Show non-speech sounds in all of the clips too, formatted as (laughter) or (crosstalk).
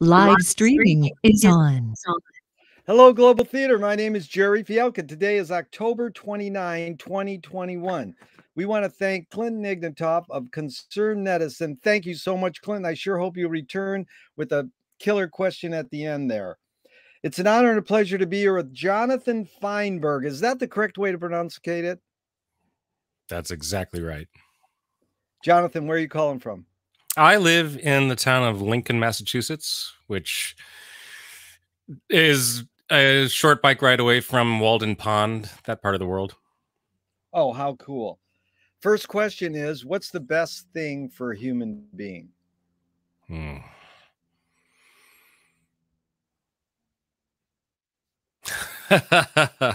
Live streaming is on. Hello, Global Theater. My name is Gerry Fialka. Today is October 29, 2021. We want to thank Clinton Ignatov of Concerned Netizen. Thank you so much, Clinton. I sure hope you return with a killer question at the end there. It's an honor and a pleasure to be here with Jonathan Feinberg. Is that the correct way to pronunciate it? That's exactly right. Jonathan, where are you calling from? I live in the town of Lincoln, Massachusetts, which is a short bike ride away from Walden Pond, that part of the world. Oh, how cool. First question is What's the best thing for a human being? Hmm. (laughs)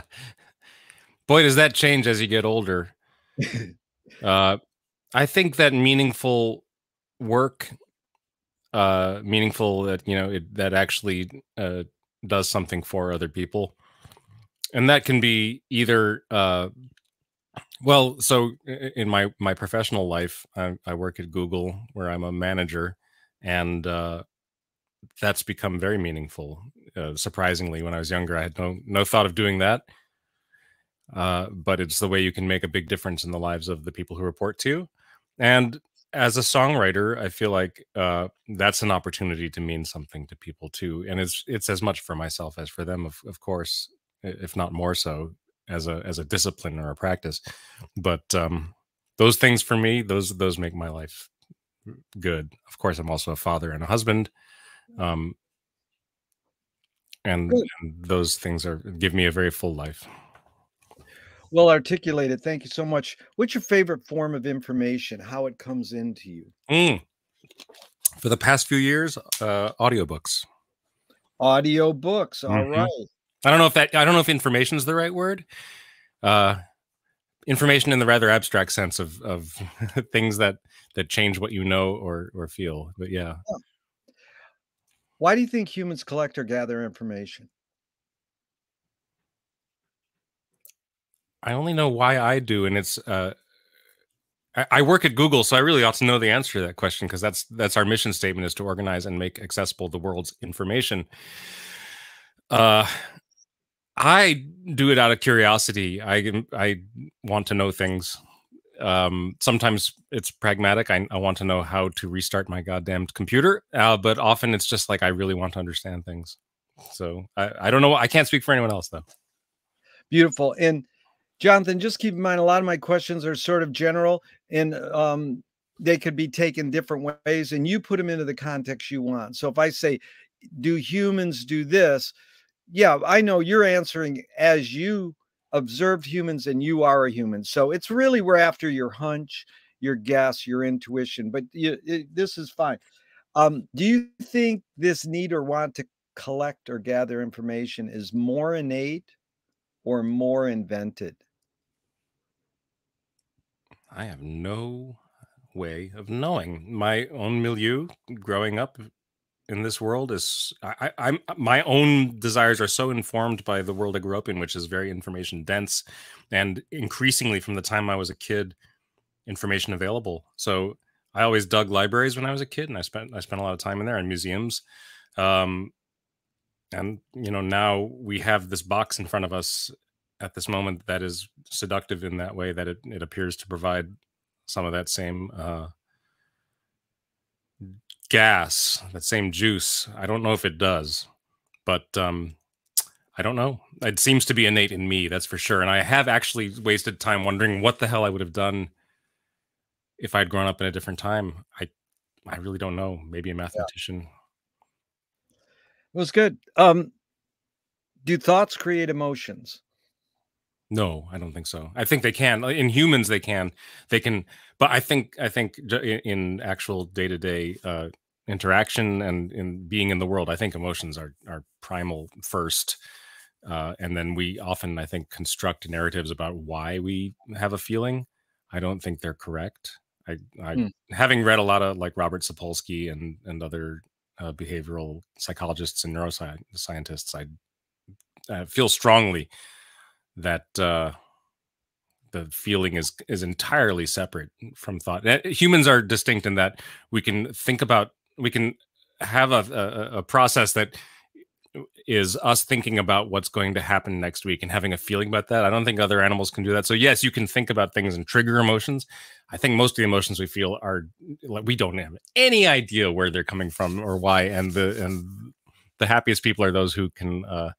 Boy, does that change as you get older. (laughs) uh, I think that meaningful work uh meaningful that you know it, that actually uh does something for other people. And that can be either uh well so in my my professional life i, I work at google where i'm a manager and uh that's become very meaningful. Uh, surprisingly when i was younger i had no no thought of doing that uh but it's the way you can make a big difference in the lives of the people who report to you. And as a songwriter, I feel like uh, that's an opportunity to mean something to people too, and it's it's as much for myself as for them, of, of course, if not more so, as a as a discipline or a practice. But um, those things for me, those those make my life good. Of course, I'm also a father and a husband, um, and, and those things are give me a very full life. Well articulated. Thank you so much. What's your favorite form of information? How it comes into you? Mm. For the past few years, uh, audiobooks. Audiobooks. All mm -hmm. right. I don't know if that. I don't know if information is the right word. Uh, information in the rather abstract sense of of (laughs) things that that change what you know or or feel. But yeah. yeah. Why do you think humans collect or gather information? I only know why I do, and it's uh, I, I work at Google, so I really ought to know the answer to that question because that's that's our mission statement is to organize and make accessible the world's information. Uh, I do it out of curiosity. I I want to know things. Um, sometimes it's pragmatic. I, I want to know how to restart my goddamn computer, uh, but often it's just like I really want to understand things. So I, I don't know. I can't speak for anyone else though. Beautiful. And Jonathan, just keep in mind a lot of my questions are sort of general and um, they could be taken different ways, and you put them into the context you want. So if I say, Do humans do this? Yeah, I know you're answering as you observed humans and you are a human. So it's really we're after your hunch, your guess, your intuition, but you, it, this is fine. Um, do you think this need or want to collect or gather information is more innate or more invented? I have no way of knowing. My own milieu growing up in this world is I, am my own desires are so informed by the world I grew up in, which is very information dense, and increasingly from the time I was a kid, information available. So I always dug libraries when I was a kid, and I spent I spent a lot of time in there and museums. Um, and you know now we have this box in front of us at this moment that is seductive in that way that it, it appears to provide some of that same uh, gas, that same juice. I don't know if it does, but um, I don't know. It seems to be innate in me, that's for sure. And I have actually wasted time wondering what the hell I would have done if I'd grown up in a different time. I I really don't know. Maybe a mathematician. Yeah. It was good. Um, do thoughts create emotions? No, I don't think so. I think they can. In humans, they can. They can. But I think I think in actual day to day interaction and in being in the world, I think emotions are are primal first, uh, and then we often I think construct narratives about why we have a feeling. I don't think they're correct. I, I mm. having read a lot of like Robert Sapolsky and and other uh, behavioral psychologists and neuroscientists, I uh, feel strongly that uh, the feeling is is entirely separate from thought. Eh, humans are distinct in that we can think about we can have a, a, a process that is us thinking about what's going to happen next week and having a feeling about that. I don't think other animals can do that. So yes, you can think about things and trigger emotions. I think most of the emotions we feel are we don't have any idea where they're coming from or why. And the and the happiest people are those who can uh,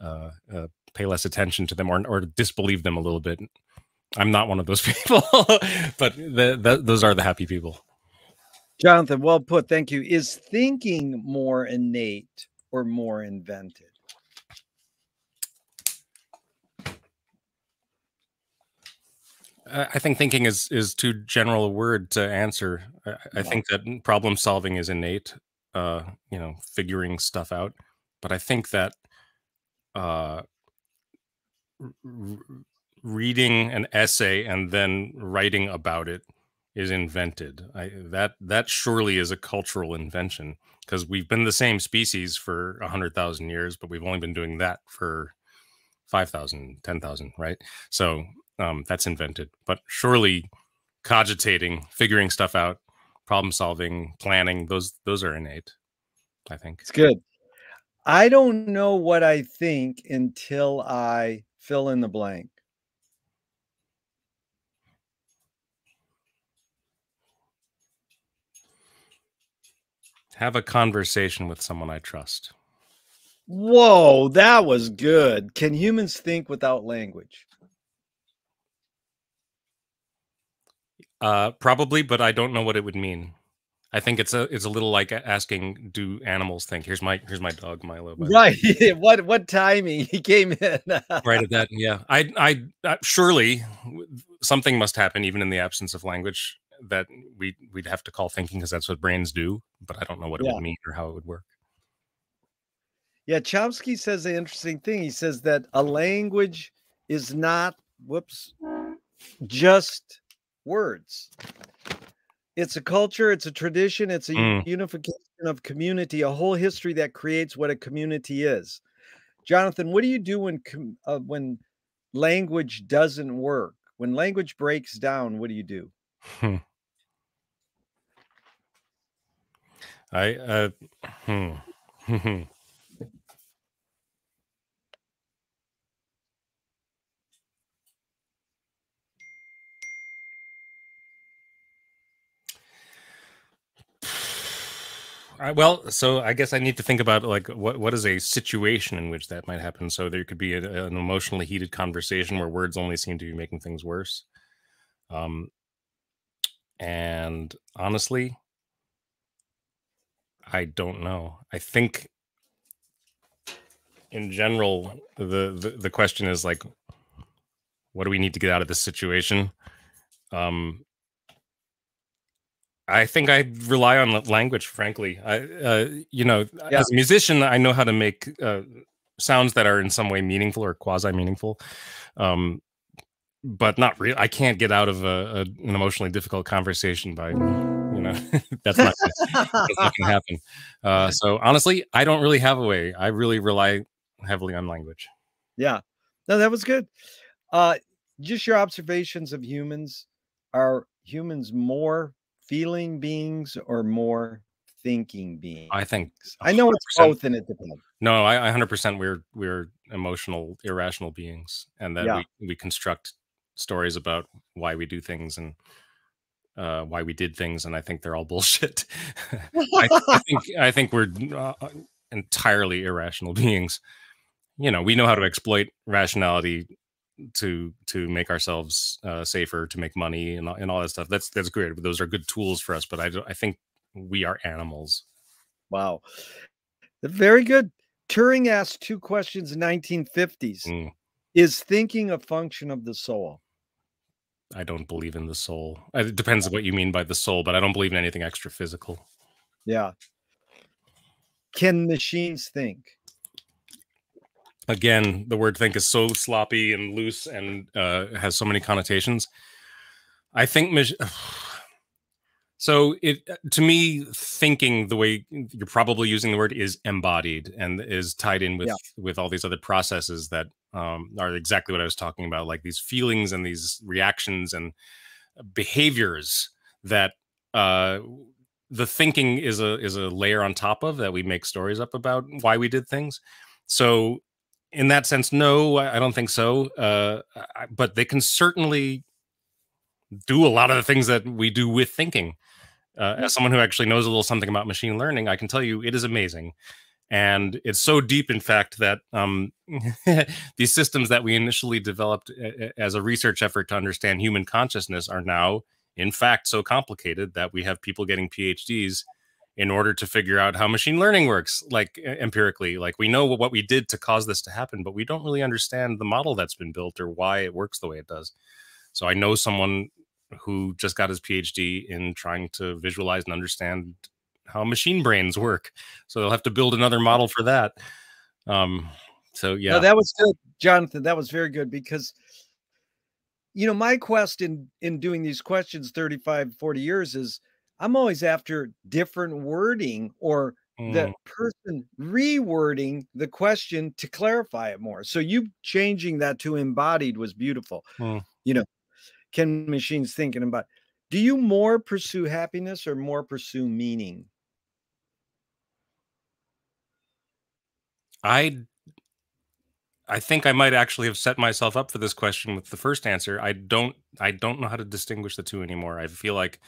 uh, uh, pay less attention to them or or disbelieve them a little bit. I'm not one of those (laughs) people, but the, the, those are the happy people. Jonathan, well put. Thank you. Is thinking more innate or more invented? I think thinking is is too general a word to answer. I, I think that problem solving is innate, uh, you know, figuring stuff out. But I think that uh, reading an essay and then writing about it is invented. I, that that surely is a cultural invention because we've been the same species for 100,000 years, but we've only been doing that for 5,000, 10,000, right? So um, that's invented. But surely cogitating, figuring stuff out, problem solving, planning, those those are innate, I think. It's good. I don't know what I think until I fill in the blank. Have a conversation with someone I trust. Whoa, that was good. Can humans think without language? Uh, probably, but I don't know what it would mean. I think it's a it's a little like asking, do animals think? Here's my here's my dog Milo. Right. (laughs) what what timing he came in? right at that. (laughs) Yeah. I I uh, surely something must happen even in the absence of language that we we'd have to call thinking because that's what brains do, but I don't know what it yeah. would mean or how it would work. Yeah, Chomsky says an interesting thing. He says that a language is not whoops just words. It's a culture, it's a tradition, it's a mm. unification of community, a whole history that creates what a community is. Jonathan, what do you do when uh, when language doesn't work? When language breaks down, what do you do? Hmm. I uh, hmm. (laughs) well, so I guess I need to think about like what what is a situation in which that might happen. So there could be a, an emotionally heated conversation where words only seem to be making things worse. Um, and honestly, I don't know. I think in general, the, the, the question is like, what do we need to get out of this situation? Um, I think I rely on language, frankly. I, uh, you know, yeah. as a musician, I know how to make uh, sounds that are in some way meaningful or quasi meaningful. Um, but not real. I can't get out of a, a, an emotionally difficult conversation by you know (laughs) that's not not gonna happen (laughs) uh, so honestly i don't really have a way i really rely heavily on language yeah no that was good uh just your observations of humans are humans more feeling beings or more thinking beings i think 100%. i know it's both and it depends no i, I 100% we're we're emotional irrational beings and that yeah. we, we construct stories about why we do things and uh, why we did things, and I think they're all (laughs) bullshit. I, I, (laughs) think I think we're uh, entirely irrational (laughs) beings. You know, we know how to exploit rationality to to make ourselves uh, safer, to make money, and, and all that stuff. That's that's great. Those are good tools for us. But I I think we are animals. Wow, very good. Turing asked two questions in 1950s. Mm. Is thinking a function of the soul? I don't believe in the soul. It depends on what you mean by the soul, but I don't believe in anything extra physical. Yeah. Can machines think? Again, the word think is so sloppy and loose and uh, has so many connotations. I think (sighs) so it to me thinking the way you're probably using the word is embodied and is tied in with yeah. with all these other processes that um, are exactly what I was talking about, like these feelings and these reactions and behaviors that uh, the thinking is a is a layer on top of that we make stories up about why we did things. So in that sense, no, I don't think so. Uh, but they can certainly do a lot of the things that we do with thinking. Uh, as someone who actually knows a little something about machine learning, I can tell you it is amazing. And it's so deep, in fact, that um, (laughs) these systems that we initially developed as a research effort to understand human consciousness are now, in fact, so complicated that we have people getting PhDs in order to figure out how machine learning works, like empirically. Like we know what we did to cause this to happen, but we don't really understand the model that's been built or why it works the way it does. So I know someone who just got his PhD in trying to visualize and understand how machine brains work. So they'll have to build another model for that. Um, so yeah, no, that was good, Jonathan. That was very good because you know my quest in in doing these questions 35 40 years is i'm always after different wording or mm. the person rewording the question to clarify it more so you changing that to embodied was beautiful mm. you know can machines think and embody do you more pursue happiness or more pursue meaning I I think I might actually have set myself up for this question with the first answer. I don't I don't know how to distinguish the two anymore. I feel like.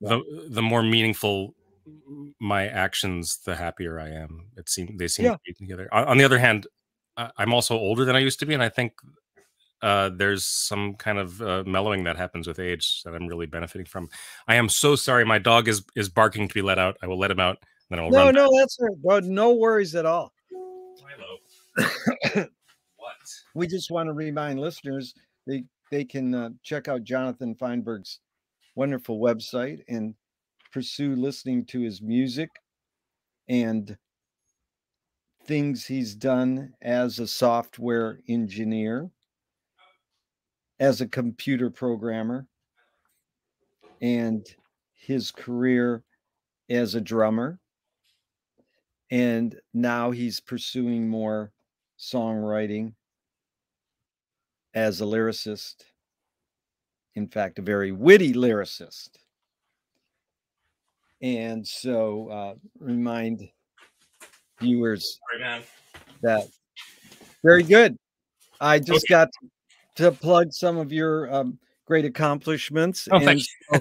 The the more meaningful my actions, the happier I am. It seems they seem yeah. to be together. On, on, the other hand, I'm also older than I used to be, and I think uh, there's some kind of uh, mellowing that happens with age that I'm really benefiting from. I am so sorry. My dog is is barking to be let out. I will let him out. Then I'll no, no, that's no worries at all. (coughs) what? We just want to remind listeners they they can uh, check out Jonathan Feinberg's wonderful website and pursue listening to his music and things he's done as a software engineer, as a computer programmer, and his career as a drummer. And now he's pursuing more songwriting as a lyricist. In fact, a very witty lyricist. And so, uh, remind viewers that very good. I just okay. got to plug some of your um, great accomplishments. Oh, and so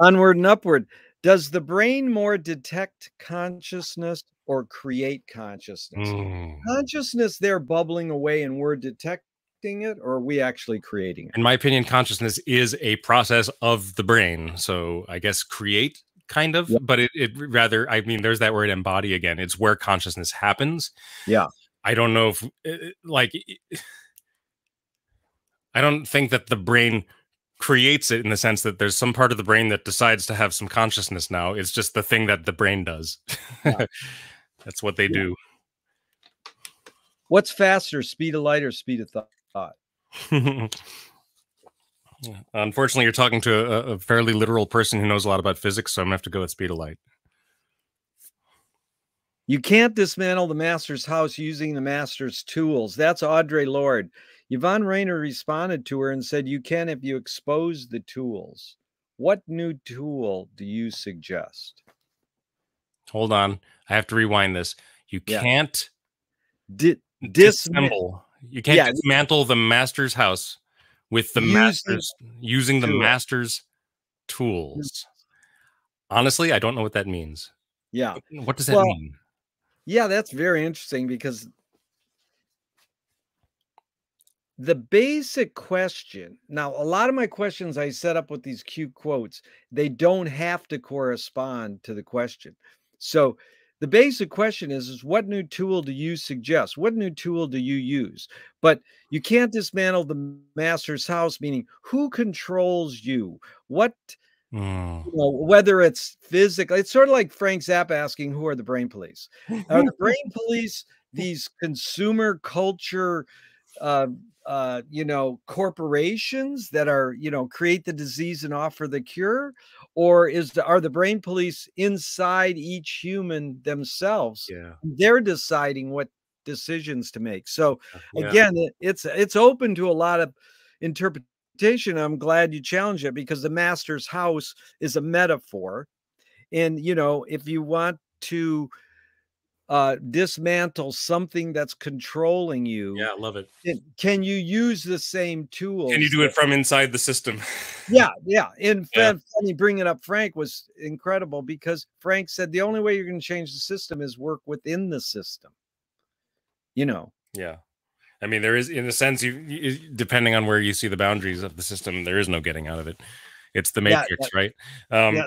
onward and upward. Does the brain more detect consciousness or create consciousness? Mm. Consciousness there bubbling away and we're detecting it, or are we actually creating it? In my opinion, consciousness is a process of the brain. So I guess create kind of, yep. but it, it rather, I mean, there's that word embody again. It's where consciousness happens. Yeah. I don't know if, eh, eh, like, I don't think that the brain creates it in the sense that there's some part of the brain that decides to have some consciousness now. It's just the thing that the brain does. Yeah. (laughs) That's what they yeah. do. What's faster, speed of light or speed of thought? (laughs) Unfortunately, you're talking to a, a, fairly literal person who knows a lot about physics, so I'm gonna have to go with speed of light. You can't dismantle the master's house using the master's tools. That's Audre Lorde. Yvonne Rainer responded to her and said, You can if you expose the tools. What new tool do you suggest? Hold on. I have to rewind this. You yeah. can't Di- disassemble. You can't yeah. dismantle the master's house with the master's using the master's mm. tools. Honestly, I don't know what that means. Yeah. What does that well, mean? Yeah, that's very interesting because the basic question now a lot of my questions i set up with these cute quotes they don't have to correspond to the question so the basic question is is what new tool do you suggest? What new tool do you use? But you can't dismantle the master's house meaning who controls you? What mm. you know, whether it's physical it's sort of like frank zappa asking who are the brain police? Are the (laughs) brain police these consumer culture uh, uh, you know, corporations that are, you know, create the disease and offer the cure, or is the, are the brain police inside each human themselves? Yeah, they're deciding what decisions to make. So uh, yeah. again, it's it's open to a lot of interpretation. I'm glad you challenge it because the master's house is a metaphor, And you know, if you want to uh dismantle something that's controlling you Yeah, I love it. can, can you use the same tools Can you do it from inside the system? yeah yeah in (laughs) Yeah. fact funny bringing up frank was incredible because frank said the only way you're going to change the system is work within the system you know Yeah. I mean, there is, in a sense, you, you depending on where you see the boundaries of the system, there is no getting out of it. It's the Yeah, matrix, right? Um, yeah.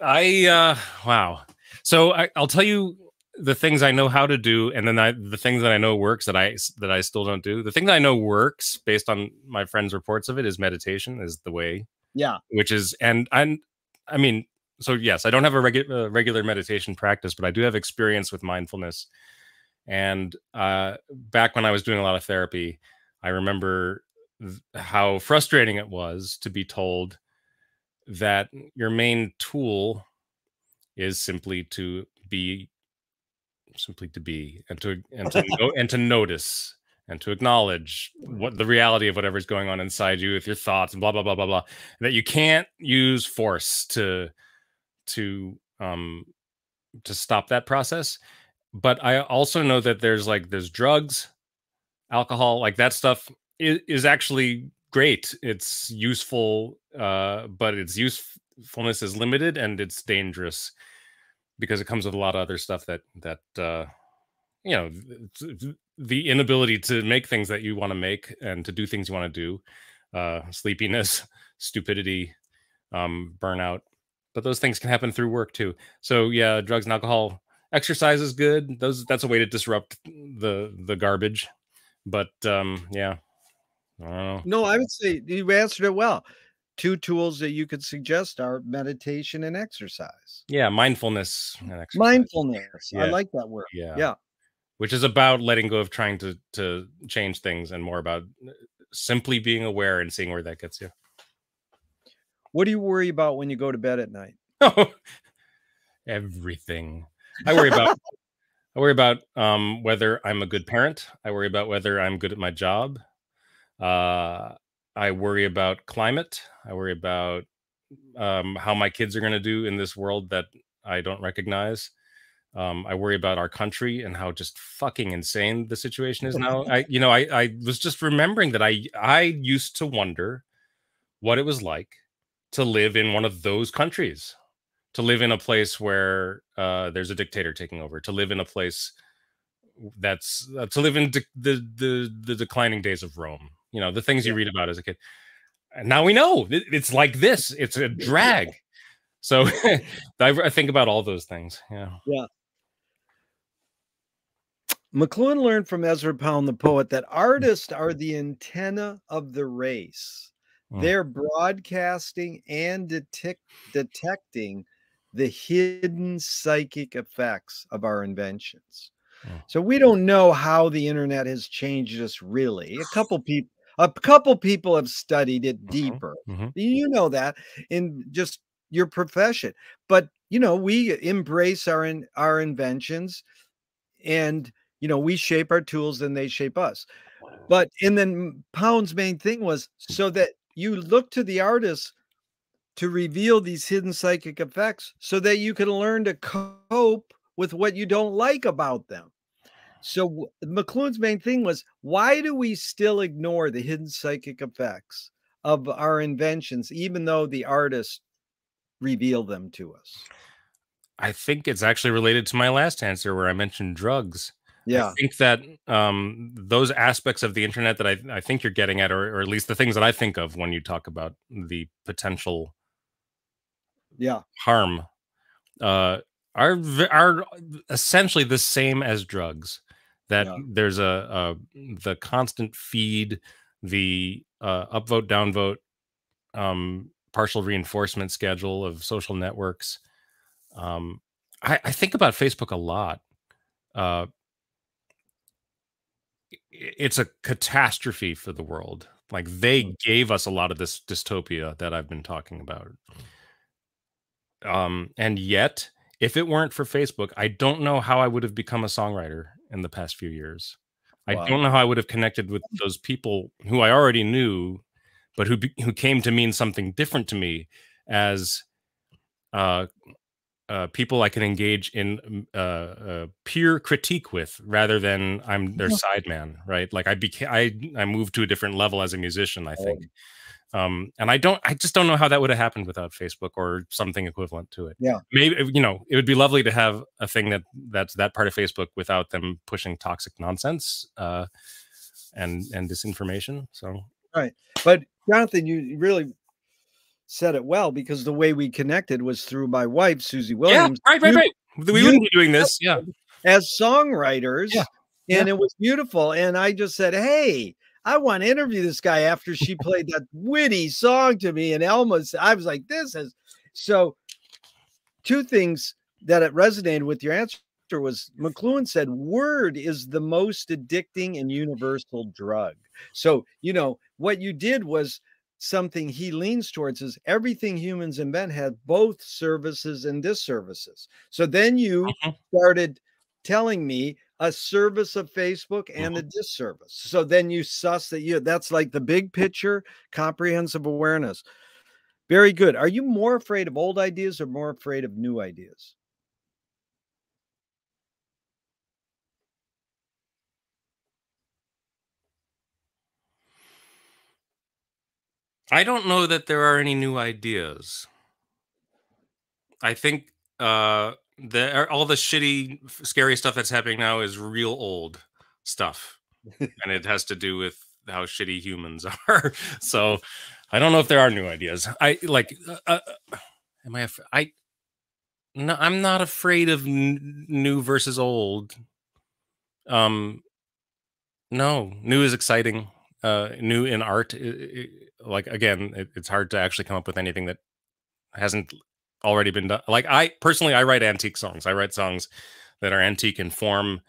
I uh, wow. So I, I'll tell you the things I know how to do, and then I, the things that I know works that I that I still don't do. The thing that I know works, based on my friends' reports of it, is meditation is the way yeah which is and and I mean, so yes, I don't have a regular uh, regular meditation practice, but I do have experience with mindfulness. And uh, back when I was doing a lot of therapy, I remember how frustrating it was to be told that your main tool is simply to be simply to be and to and to (laughs) know, and to notice and to acknowledge what the reality of whatever's going on inside you with your thoughts and blah blah blah blah blah that you can't use force to to um to stop that process. But i also know that there's like there's drugs alcohol like that stuff is, is actually great. It's useful uh but its usefulness is limited and it's dangerous because it comes with a lot of other stuff that that uh you know th- th- the inability to make things that you want to make and to do things you want to do uh sleepiness (laughs) stupidity um burnout but those things can happen through work too. So yeah drugs and alcohol exercise is good. Those that's a way to disrupt the the garbage but um yeah I no i would say you answered it well two tools that you could suggest are meditation and exercise. Yeah mindfulness and exercise. mindfulness i like that word yeah. yeah. Which is about letting go of trying to to change things and more about uh, simply being aware and seeing where that gets you. What do you worry about when you go to bed at night? Oh, (laughs) everything. I worry about (laughs) i worry about um whether i'm a good parent i worry about whether i'm good at my job uh i worry about climate i worry about um how my kids are going to do in this world that i don't recognize um i worry about our country and how just fucking insane the situation is now i you know i i was just remembering that i i used to wonder what it was like to live in one of those countries to live in a place where uh, there's a dictator taking over, to live in a place that's uh, to live in de- the the the declining days of Rome. You know, the things you read about as a kid. And now we know it's like this. It's a drag. So (laughs) I, think about all those things. Yeah. McLuhan learned from Ezra Pound, the poet, that artists are the antenna of the race. Mm. They're broadcasting and detect, detecting the hidden psychic effects of our inventions. Mm. So we don't know how the internet has changed us really. A couple people a couple people have studied it Mhm. deeper. Mhm. You know that in just your profession. But you know, we embrace our in, our inventions and you know, we shape our tools and they shape us. But and then Pound's main thing was so that you look to the artists to reveal these hidden psychic effects so that you can learn to cope with what you don't like about them. So McLuhan's main thing was why do we still ignore the hidden psychic effects of our inventions, even though the artists reveal them to us? I think it's actually related to my last answer where I mentioned drugs. Yeah. I think that um, those aspects of the internet that I, I think you're getting at, or, or at least the things that I think of when you talk about the potential Yeah. harm, uh, are are essentially the same as drugs. That Yeah. there's a, a the constant feed, the uh, upvote downvote, um, partial reinforcement schedule of social networks. Um, I, I think about Facebook a lot. Uh, it's a catastrophe for the world. Like they gave us a lot of this dystopia that I've been talking about. Um, and yet, if it weren't for Facebook, I don't know how I would have become a songwriter in the past few years. I don't know how I would have connected with (laughs) those people who I already knew, but who who came to mean something different to me as uh, uh, people I can engage in mm, uh, uh, peer critique with, rather than I'm their sideman, right? Like I became, I I moved to a different level as a musician. I think, um, and I don't, I just don't know how that would have happened without Facebook or something equivalent to it. Yeah, maybe you know, it would be lovely to have a thing that that's that part of Facebook without them pushing toxic nonsense uh, and and disinformation. So right, but Jonathan, you really said it well because the way we connected was through my wife, Susie Williams. Yeah, right, right, right. We wouldn't be doing this. Yeah. As songwriters. Yeah. And yeah. it was beautiful. And I just said, Hey, I want to interview this guy after she played that witty song to me. And Elma's, I was like, this is so two things that it resonated with your answer was McLuhan said, word is the most addicting and universal drug. So, you know, what you did was something he leans towards is everything humans invent have both services and disservices. So then you uh-huh. started telling me a service of Facebook and uh-huh. a disservice. So then you suss that you that's like the big picture, comprehensive awareness. Very good. Are you more afraid of old ideas or more afraid of new ideas? I don't know that there are any new ideas. I think uh, the er, all the shitty, scary stuff that's happening now is real old stuff, (laughs) and it has to do with how shitty humans (laughs) are. so I don't know if there are new ideas. I like. Uh, uh, am I? I no, I'm not afraid of n- new versus old. Um, no, new is exciting. Uh, new in art. It, it, like again, it, it's hard to actually come up with anything that hasn't already been done. Like I personally, I write antique songs. I write songs that are antique in form,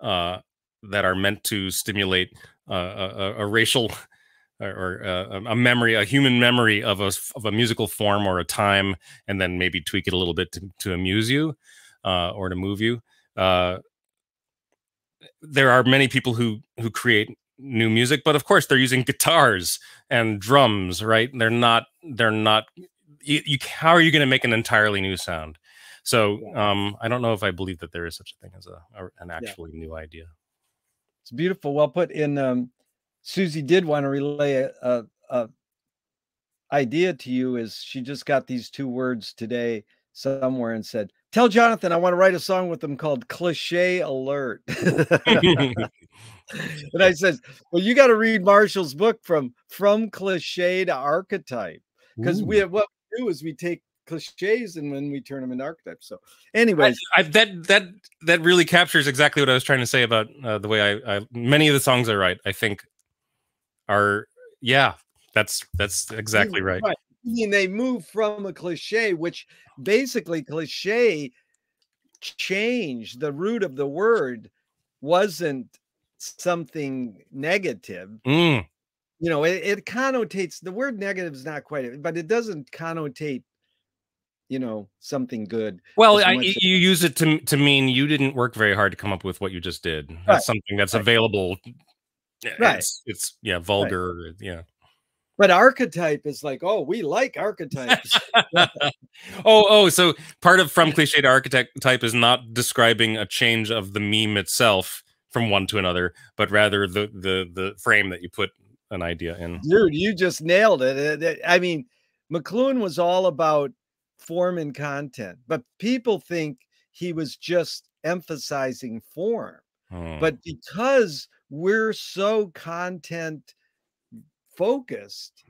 uh, that are meant to stimulate uh, a, a, racial (laughs) or, uh, a memory, a human memory of a of a musical form or a time, and then maybe tweak it a little bit to, to amuse you uh, or to move you. Uh, there are many people who who create new music but of course they're using guitars and drums right they're not they're not you, you how are you going to make an entirely new sound? So um i don't know if i believe that there is such a thing as a, a an actually yeah. new idea. It's beautiful. Well put in um susie did want to relay a, a, idea to you is she just got these two words today somewhere and said tell jonathan i want to write a song with them called cliche alert. (laughs) (laughs) And I says, "Well, you got to read Marshall's book from from cliche to archetype, because we have what do is we take cliches and when we turn them into archetypes. So, anyways, I, I, that that that really captures exactly what I was trying to say about uh, the way I, I many of the songs I write. I think are yeah, that's that's exactly right. right. I mean, they move from a cliche, which basically cliche change the root of the word wasn't something negative, mm. You know, it, it connotates the word negative is not quite, but it doesn't connotate you know something good well I, you use it to to mean you didn't work very hard to come up with what you just did that's right. something that's right. available right it's, it's yeah vulgar right. yeah but archetype is like oh we like archetypes (laughs) oh oh so part of from cliche to archetype is not describing a change of the meme itself from one to another, but rather the the the frame that you put an idea in. Dude, you just nailed it. I mean, McLuhan was all about form and content, but people think he was just emphasizing form. Hmm. But because we're so content focused,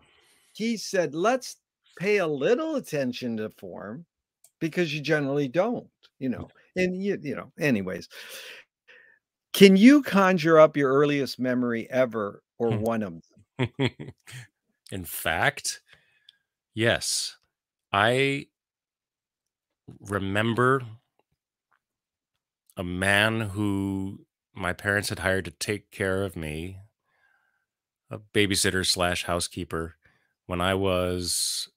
he said, let's pay a little attention to form because you generally don't, you know. And you, you know, anyways, can you conjure up your earliest memory ever or hmm. one of them? (laughs) In fact, yes. I remember a man who my parents had hired to take care of me, a babysitter slash housekeeper, when I was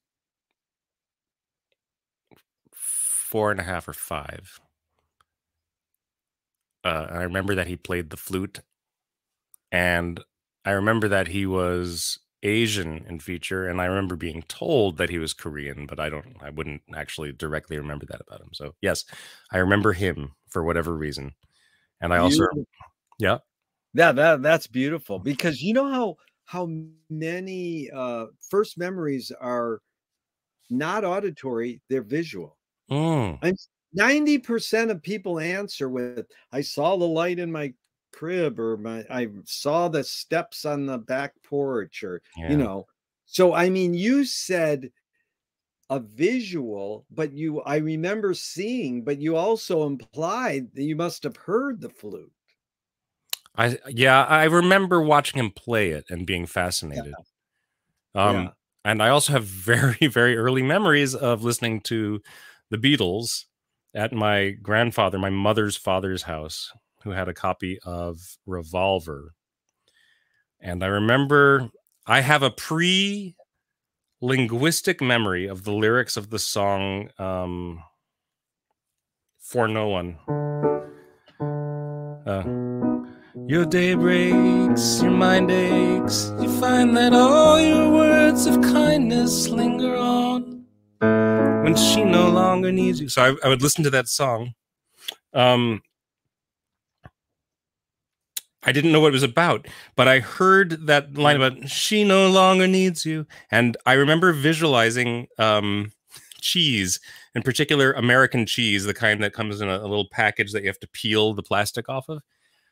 four and a half or five uh, I remember that he played the flute, and I remember that he was Asian in feature, and I remember being told that he was Korean, but I don't, I wouldn't actually directly remember that about him. So yes, I remember him for whatever reason, and I also, yeah, yeah, that that's beautiful because you know how how many uh first memories are not auditory, they're visual. Mm. I'm 90% of people answer with I saw the light in my crib or my I saw the steps on the back porch or Yeah. you know. So I mean you said a visual, but you I remember seeing, but you also implied that you must have heard the flute. I yeah, I remember watching him play it and being fascinated. Um, Yeah. and I also have (laughs) very, very early memories of listening to the Beatles at my grandfather, my mother's father's house, who had a copy of Revolver. And I remember I have a pre linguistic memory of the lyrics of the song um, For No One. Uh, your day breaks, your mind aches. You find that all your words of kindness linger on when she no longer needs you. So I, I would listen to that song. Um, I didn't know what it was about, but I heard that line about she no longer needs you. And I remember visualizing um, cheese, in particular American cheese, the kind that comes in a, a little package that you have to peel the plastic off of.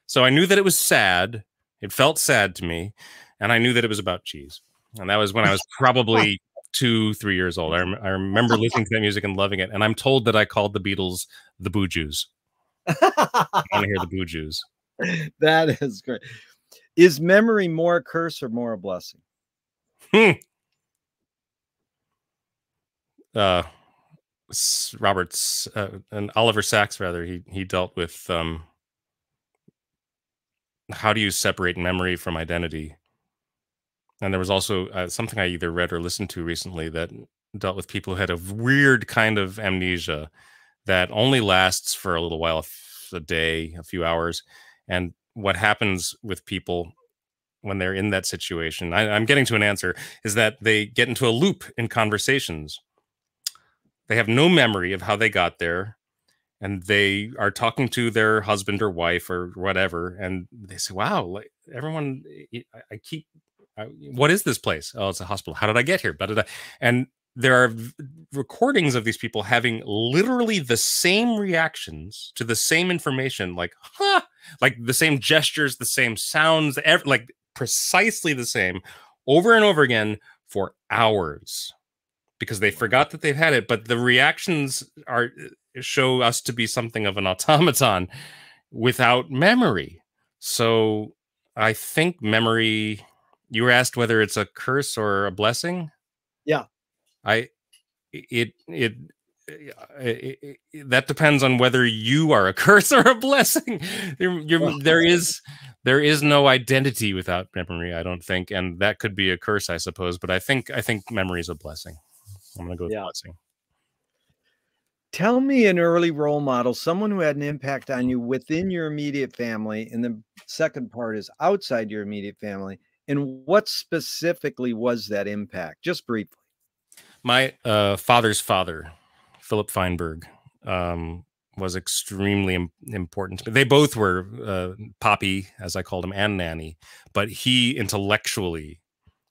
So I knew that it was sad. It felt sad to me. And I knew that it was about cheese. And that was when I was (laughs) probably two, three years old. I, rem- I remember listening to that music and loving it. And I'm told that I called the Beatles the Boo Jews. (laughs) I want to hear the Boo Jews. (laughs) that is great. Is memory more a curse or more a blessing? uh Roberts uh, and Oliver Sacks rather he he dealt with um how do you separate memory from identity and there was also uh, something I either read or listened to recently that dealt with people who had a weird kind of amnesia that only lasts for a little while, a day, a few hours. And what happens with people when they're in that situation, I, I'm getting to an answer, is that they get into a loop in conversations. They have no memory of how they got there. And they are talking to their husband or wife or whatever. And they say, wow, like everyone, I, I keep I, what is this place? Oh, it's a hospital. How did I get here? And there are recordings of these people having literally the same reactions to the same information, like, huh, like the same gestures, the same sounds, like precisely the same over and over again for hours because they forgot that they've had it. But the reactions are uh, show us to be something of an automaton without memory. So I think memory you were asked whether it's a curse or a blessing Yeah. I it it, eh, it, it- that depends on whether you are a (laughs) curse or a blessing there, is there is no identity without memory i don't think and that could be a curse i suppose but i think i think memory is a blessing i'm gonna go with Yeah. blessing Tell me an early role model, someone who had an impact on mm. you within your immediate family. And the second part is outside your immediate family. And what specifically was that impact? Just briefly. My uh, father's father, Philip Feinberg, um, was extremely im- important. They both were uh, Poppy, as I called him, and Nanny, but he intellectually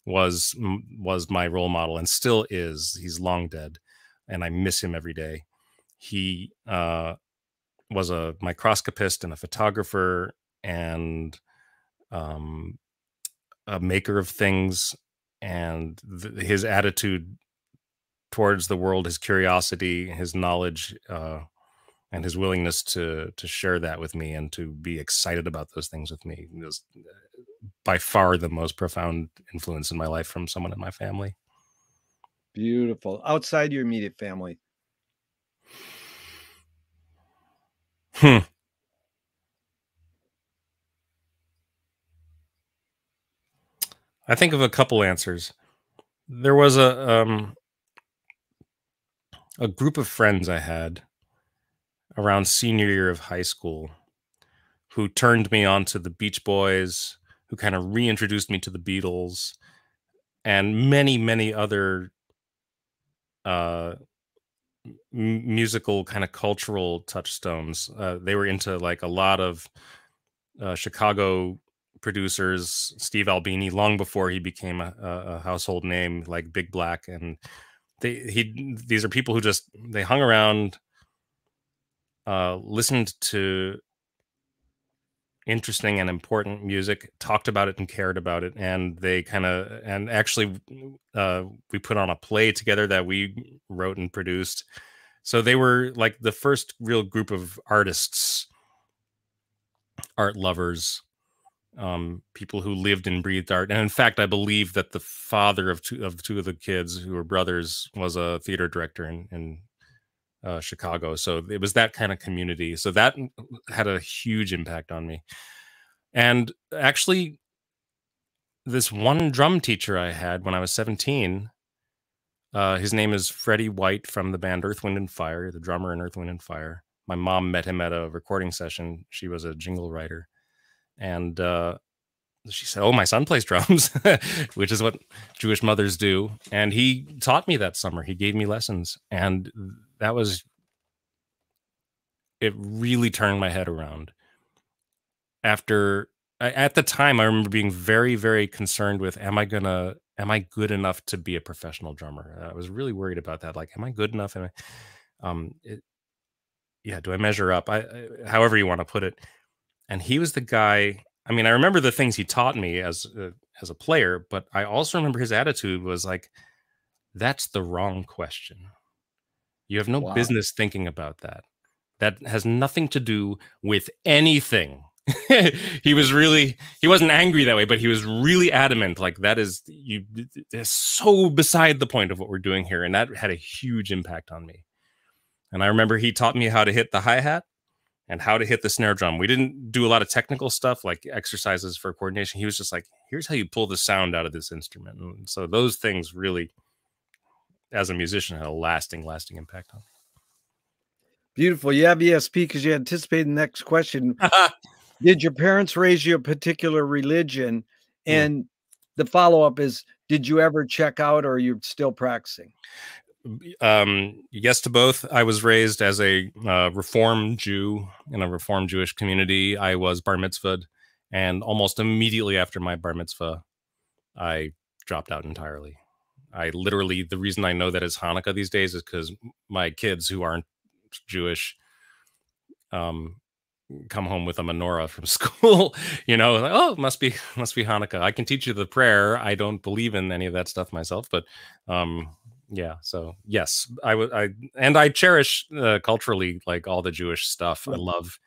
was was my role model and still is. He's long dead, and I miss him every day. He uh, was a microscopist and a photographer and um, a maker of things, and his attitude towards the world, his curiosity, his knowledge, uh, and his willingness to to share that with me and to be excited about those things with me was uh, by far the most profound influence in my life from someone in my family. Beautiful. Outside your immediate family. Hmm. I think of a couple answers. There was a um, a group of friends I had around senior year of high school who turned me on to the Beach Boys, who kind of reintroduced me to the Beatles, and many many other uh musical kind of cultural touchstones. Uh, they were into like a lot of uh, chicago producers steve albini long before he became a, a household name like big black and they he these are people who just they hung around uh listened to interesting and important music talked about it and cared about it and they kind of and actually uh we put on a play together that we wrote and produced. So they were like the first real group of artists art lovers um people who lived and breathed art and in fact i believe that the father of two of two of the kids who were brothers was a theater director in, in uh, Chicago. So it was that kind of community. So that had a huge impact on me. And actually, this one drum teacher I had when I was 17, uh, his name is Freddie White from the band Earth, Wind, and Fire, the drummer in Earth, Wind, and Fire. My mom met him at a recording session. She was a jingle writer. And uh, she said, Oh, my son plays drums, (laughs) which is what Jewish mothers do. And he taught me that summer. He gave me lessons. And that was it really turned my head around after at the time i remember being very very concerned with am i gonna am i good enough to be a professional drummer i was really worried about that like am i good enough i um it, yeah do i measure up I, I however you want to put it and he was the guy i mean i remember the things he taught me as a, as a player but i also remember his attitude was like that's the wrong question you have no wow. business thinking about that. That has nothing to do with anything. (laughs) he was really he wasn't angry that way, but he was really adamant. Like that is you is so beside the point of what we're doing here, and that had a huge impact on me. And I remember he taught me how to hit the hi hat and how to hit the snare drum. We didn't do a lot of technical stuff like exercises for coordination. He was just like, "Here's how you pull the sound out of this instrument." And so those things really as a musician had a lasting, lasting impact on me. Beautiful. You have ESP because you anticipated the next question. (laughs) did your parents raise you a particular religion? Hmm. And mm. the follow up is Did you ever check out or are you still practicing? Um, yes to both. I was raised as a uh, Reform Jew in a Reform Jewish community. I was bar mitzvahed, and almost immediately after my bar mitzvah, I dropped out entirely. I literally the reason I know that it's Hanukkah these days is because my kids who aren't Jewish um come home with a menorah from (laughs) school you know like, oh must be must be hanukkah i can teach you the prayer i don't believe in any of that stuff myself but um yeah so yes i would i and i cherish uh, culturally like all the jewish stuff i love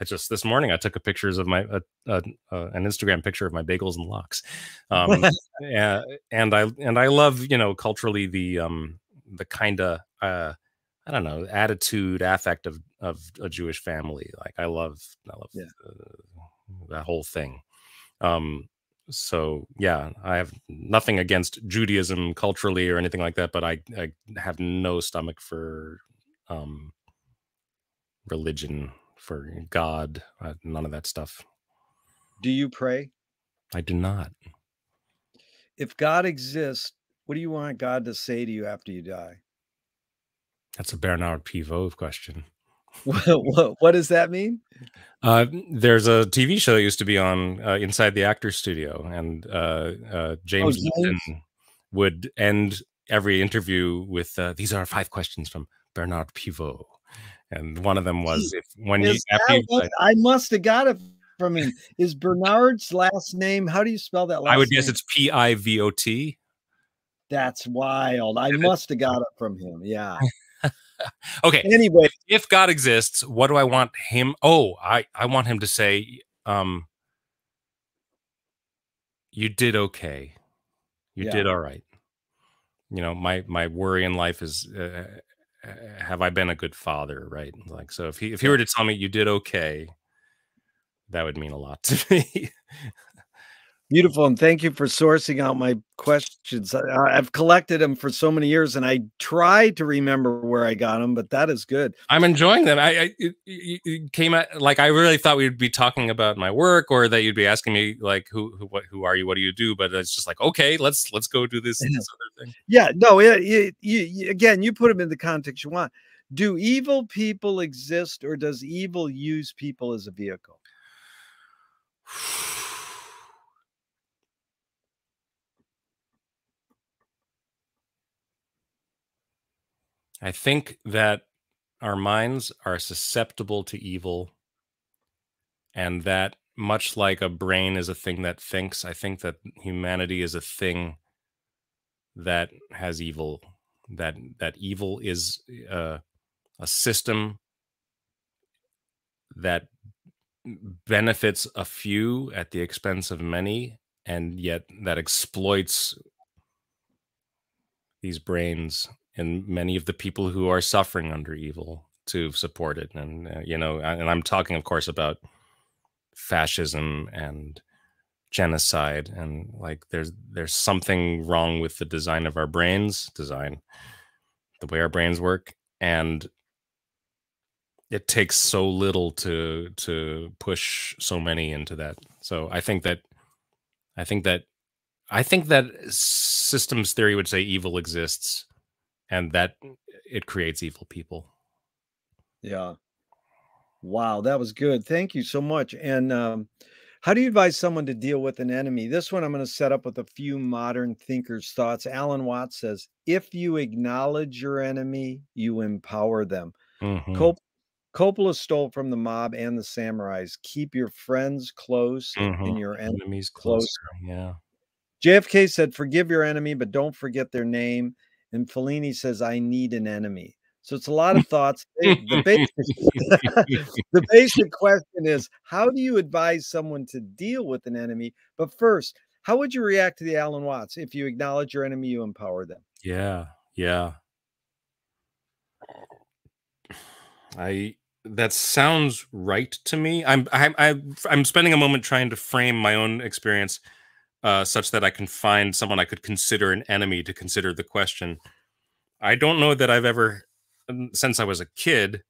I just this morning I took a pictures of my uh, uh, uh, an Instagram picture of my bagels and lox, um, (laughs) and, and I and I love you know culturally the um the kind of uh I don't know attitude affect of of a Jewish family like I love I love yeah. that whole thing, um so yeah I have nothing against Judaism culturally or anything like that but I I have no stomach for um religion for God, uh, none of that stuff. Do you pray? I do not. If God exists, what do you want God to say to you after you die? That's a Bernard Pivot question. (laughs) what, what, what, does that mean? Uh, there's a TV show that used to be on uh, inside the actor's studio, and uh, uh James, oh, James? would end every interview with uh, "These are five questions from Bernard Pivot." and one of them was if when you after what, I must have got it from him. Is Bernard's last name? How do you spell that last? I would name? guess it's P I V O T. That's wild. I must have got it from him. Yeah. (laughs) okay. Anyway, if, God exists, what do I want him? Oh, I I want him to say, um, you did okay. You yeah. did all right. You know, my my worry in life is uh, have I been a good father? Right. Like, so if he, if he were to tell me you did okay, that would mean a lot to (laughs) me. Beautiful, and thank you for sourcing out my questions. I, I've collected them for so many years, and I try to remember where I got them, but that is good. I'm enjoying them. I, I it, it came at like I really thought we'd be talking about my work, or that you'd be asking me like who who what who are you, what do you do? But it's just like okay, let's let's go do this, this other thing. Yeah, no, it, it, you, again, you put them in the context you want. Do evil people exist, or does evil use people as a vehicle? I think that our minds are susceptible to evil, and that much like a brain is a thing that thinks, I think that humanity is a thing that has evil. That that evil is uh, a system that benefits a few at the expense of many, and yet that exploits these brains and many of the people who are suffering under evil to support it. And uh, you know and i'm talking of course about fascism and genocide and like there's there's something wrong with the design of our brains design the way our brains work. And it takes so little to to push so many into that. So i think that i think that i think that systems theory would say evil exists and that it creates evil people. Yeah. Wow, that was good. Thank you so much. And um, how do you advise someone to deal with an enemy? This one I'm going to set up with a few modern thinkers' thoughts. Alan Watts says, if you acknowledge your enemy, you empower them. Mm-hmm. Cop- Coppola stole from the mob and the samurais. Keep your friends close mm-hmm. and your enemies closer. closer. Yeah. JFK said, forgive your enemy, but don't forget their name. And Fellini says, I need an enemy. So it's a lot of thoughts. The (laughs) basic, (laughs) the basic question is how do you advise someone to deal with an enemy? But first, how would you react to the Alan Watts? If you acknowledge your enemy, you empower them. Yeah. Yeah. I that sounds right to me. I'm I'm I'm spending a moment trying to frame my own experience uh, such that I can find someone I could consider an enemy to consider the question. I don't know that I've ever, since I was a kid,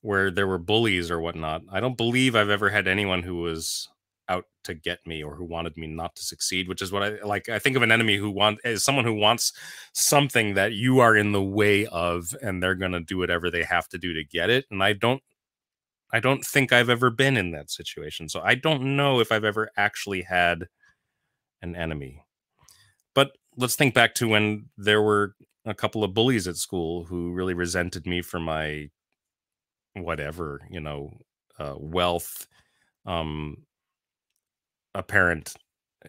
where there were bullies or whatnot. I don't believe I've ever had anyone who was out to get me or who wanted me not to succeed. Which is what I like. I think of an enemy who want is someone who wants something that you are in the way of, and they're going to do whatever they have to do to get it. And I don't I don't think I've ever been in that situation. So I don't know if I've ever actually had an enemy. But let's think back to when there were a couple of bullies at school who really resented me for my whatever, you know, uh, wealth, um, apparent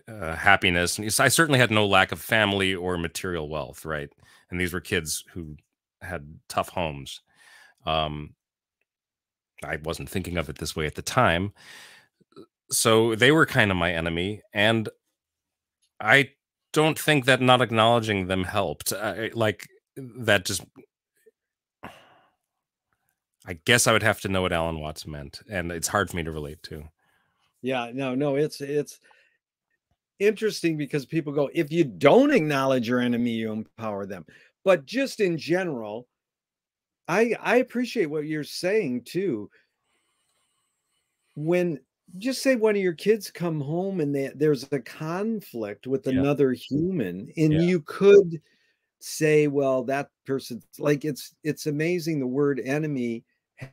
uh, happiness. And I certainly had no lack of family or material wealth, right? And these were kids who had tough homes. Um, I wasn't thinking of it this way at the time. So they were kind of my enemy. And I don't think that not acknowledging them helped. Uh, I, like that just I guess I would have to know what Alan Watts meant, and it's hard for me to relate to. Yeah, no, no, it's it's interesting because people go, if you don't acknowledge your enemy, you empower them. But just in general, I I appreciate what you're saying too. When just say one of your kids come home and they, there's a conflict with yeah. another human and yeah. you could say well that person like it's it's amazing the word enemy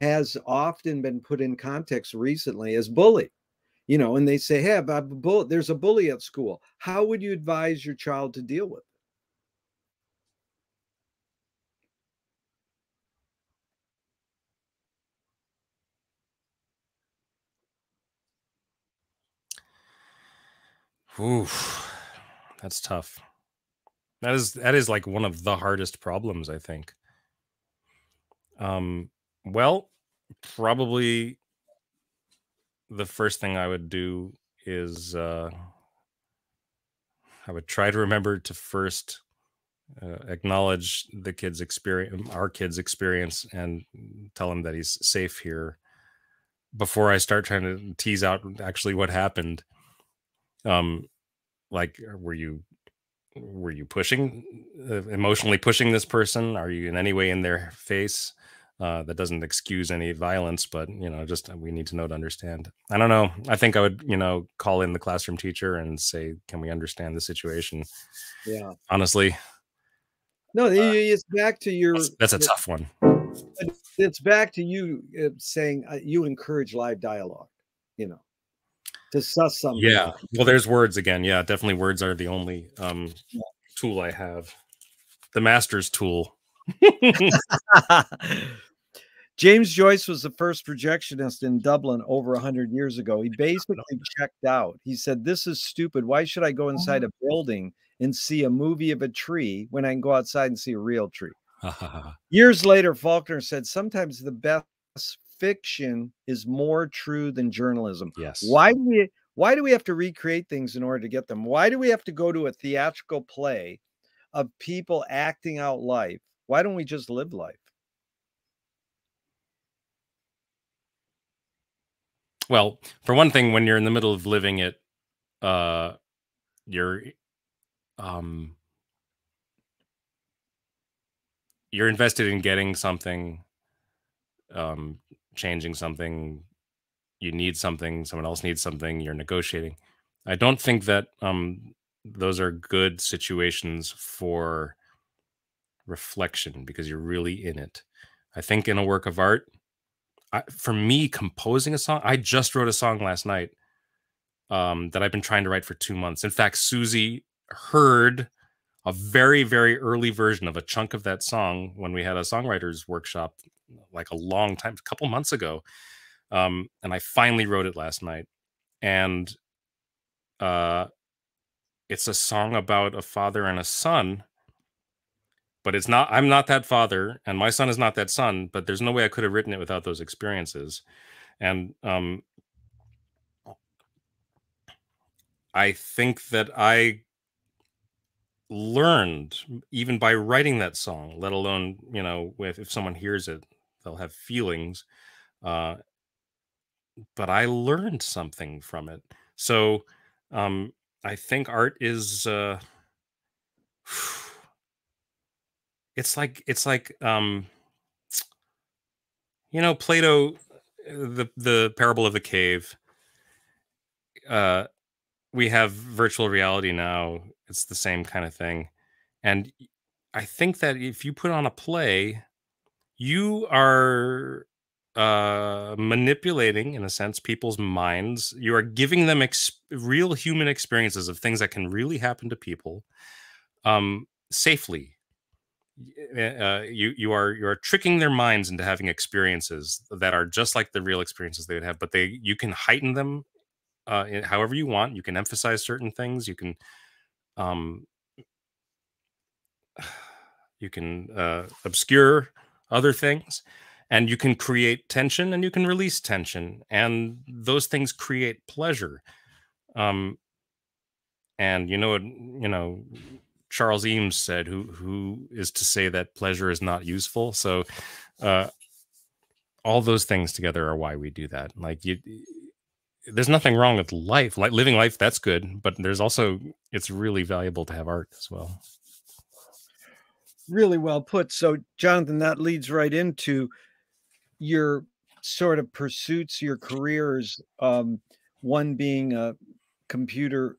has often been put in context recently as bully you know and they say hey bull, there's a bully at school how would you advise your child to deal with Oof, that's tough. That is that is like one of the hardest problems, I think. Um, well, probably the first thing I would do is uh, I would try to remember to first uh, acknowledge the kid's experience, our kid's experience, and tell him that he's safe here before I start trying to tease out actually what happened um like were you were you pushing uh, emotionally pushing this person? Are you in any way in their face uh, that doesn't excuse any violence but you know just uh, we need to know to understand? I don't know. I think i would you know call in the classroom teacher and say can we understand the situation? Yeah. Honestly no it's back to your that's, that's a tough one. it's back to you uh, saying uh, you encourage live dialogue you know to suss something yeah well there's words again yeah definitely words are the only um yeah. tool i have the master's tool (laughs) James Joyce was the first projectionist in Dublin over 100 years ago. He (laughs) basically checked out. He said, This is stupid. Why should I go inside a building and see a movie of a tree when I can go outside and see a real tree? (laughs) Years later, Faulkner said, Sometimes the best fiction is more true than journalism. Yes. Why do we why do we have to recreate things in order to get them? Why do we have to go to a theatrical play of people acting out life? Why don't we just live life? Well, for one thing, when you're in the middle of living it, uh, you're um, you're invested in getting something, um, changing something. You need something. Someone else needs something. You're negotiating. I don't think that um, those are good situations for reflection because you're really in it. I think in a work of art, I, for me, composing a song, I just wrote a song last night um, that I've been trying to write for two months. In fact, Susie heard a very, very early version of a chunk of that song when we had a songwriters workshop like a long time, a couple months ago. Um, and I finally wrote it last night. And uh, it's a song about a father and a son but it's not i'm not that father and my son is not that son but there's no way i could have written it without those experiences and um i think that i learned even by writing that song let alone you know if, if someone hears it they'll have feelings uh but i learned something from it. So um i think art is uh (sighs) it's like it's like um you know plato the the parable of the cave uh we have virtual reality now it's the same kind of thing. And i think that if you put on a play you are uh manipulating in a sense people's minds you are giving them real human experiences of things that can really happen to people um safely uh, you you are you are tricking their minds into having experiences that are just like the real experiences they would have, but they you can heighten them uh, however you want. You can emphasize certain things. You can um, (sighs) you can uh, obscure other things, and you can create tension and you can release tension, and those things create pleasure. Um, and you know you know Charles Eames said, "Who who is to say that pleasure is not useful?" So, uh, all those things together are why we do that. Like you, there's nothing wrong with life. Like living life, that's good, but there's also it's really valuable to have art as well. Really well put. So, Jonathan, that leads right into your sort of pursuits, your careers. Um, one being a computer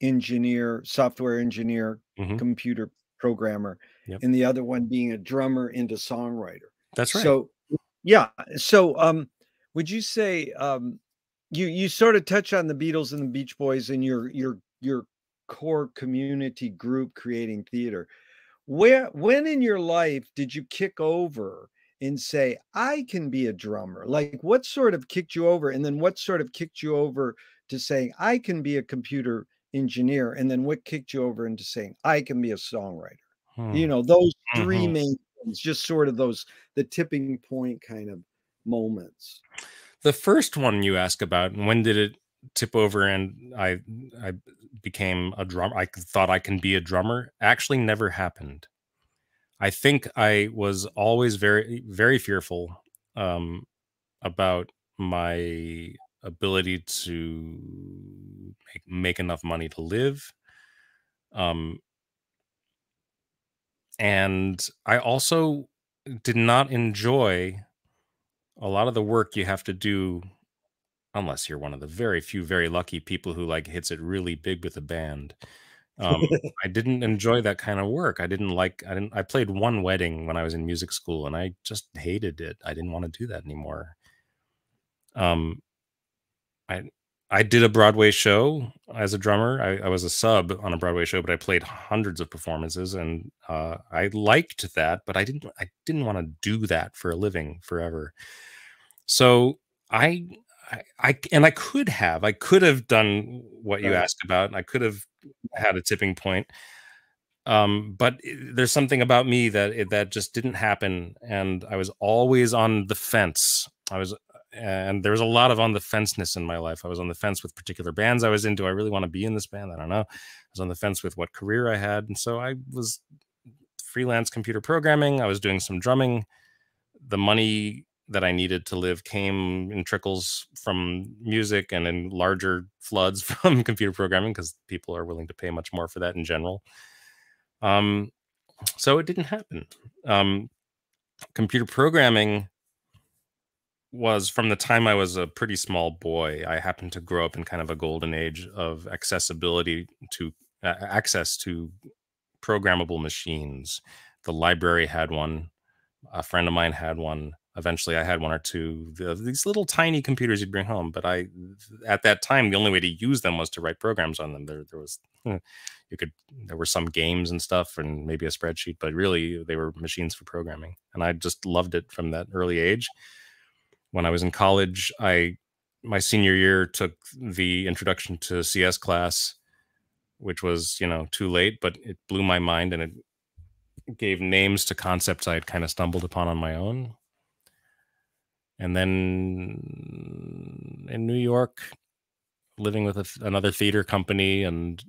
engineer, software engineer, mm-hmm. computer programmer, yep. and the other one being a drummer into songwriter. That's right. So, yeah. So, um, would you say um, you you sort of touch on the Beatles and the Beach Boys and your your your core community group creating theater? Where when in your life did you kick over and say I can be a drummer? Like, what sort of kicked you over, and then what sort of kicked you over to saying I can be a computer engineer and then what kicked you over into saying i can be a songwriter hmm. you know those 3 mm-hmm. main things just sort of those the tipping point kind of moments the first one you ask about when did it tip over and i i became a drummer i thought i can be a drummer actually never happened i think i was always very very fearful um about my ability to make, make enough money to live. Um, and I also did not enjoy a lot of the work you have to do unless you're one of the very few very lucky people who like hits it really big with a band. Um, (laughs) i didn't enjoy that kind of work. I didn't like i didn't i played one wedding when i was in music school and i just hated it. I didn't want to do that anymore. Um i i did a broadway show as a drummer. I, I was a sub on a broadway show but i played hundreds of performances and uh, i liked that but i didn't i didn't want to do that for a living forever. So I, I, I, and I could have, I could have done what you right. asked about. I could have had a tipping point. Um, but there's something about me that that just didn't happen, and I was always on the fence. I was, and there was a lot of on the fenceness in my life. I was on the fence with particular bands I was in. Do I really want to be in this band? I don't know. I was on the fence with what career I had, and so I was freelance computer programming. I was doing some drumming. The money that I needed to live came in trickles from music and in larger floods (laughs) from computer programming because people are willing to pay much more for that in general. Um, so it didn't happen. Um, computer programming was from the time I was a pretty small boy. I happened to grow up in kind of a golden age of accessibility to uh, access to programmable machines. The library had one. A friend of mine had one eventually i had one or two of these little tiny computers you'd bring home but i at that time the only way to use them was to write programs on them. There, there was you could there were some games and stuff and maybe a spreadsheet but really they were machines for programming and i just loved it from that early age. When i was in college i my senior year took the introduction to cs class which was you know too late but it blew my mind and it gave names to concepts i had kind of stumbled upon on my own and then in New York, living with a, another theater company and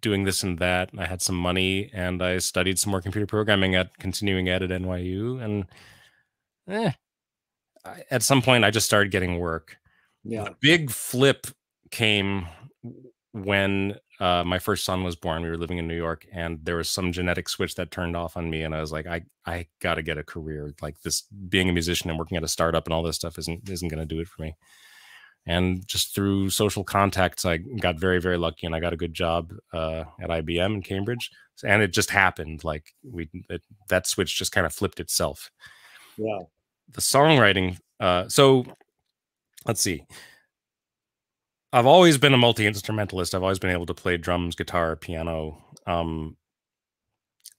doing this and that. I had some money and I studied some more computer programming at continuing ed at NYU. And eh, I, at some point, I just started getting work. Yeah. The big flip came when uh, my first son was born. We were living in New York, and there was some genetic switch that turned off on me, and I was like, I I got to get a career. Like this, being a musician and working at a startup and all this stuff isn't isn't going to do it for me. And just through social contacts, I got very very lucky, and I got a good job uh, at IBM in Cambridge, and it just happened. Like we it, that switch just kind of flipped itself. Yeah. The songwriting. Uh, so let's see I've always been a multi instrumentalist. I've always been able to play drums, guitar, piano, um,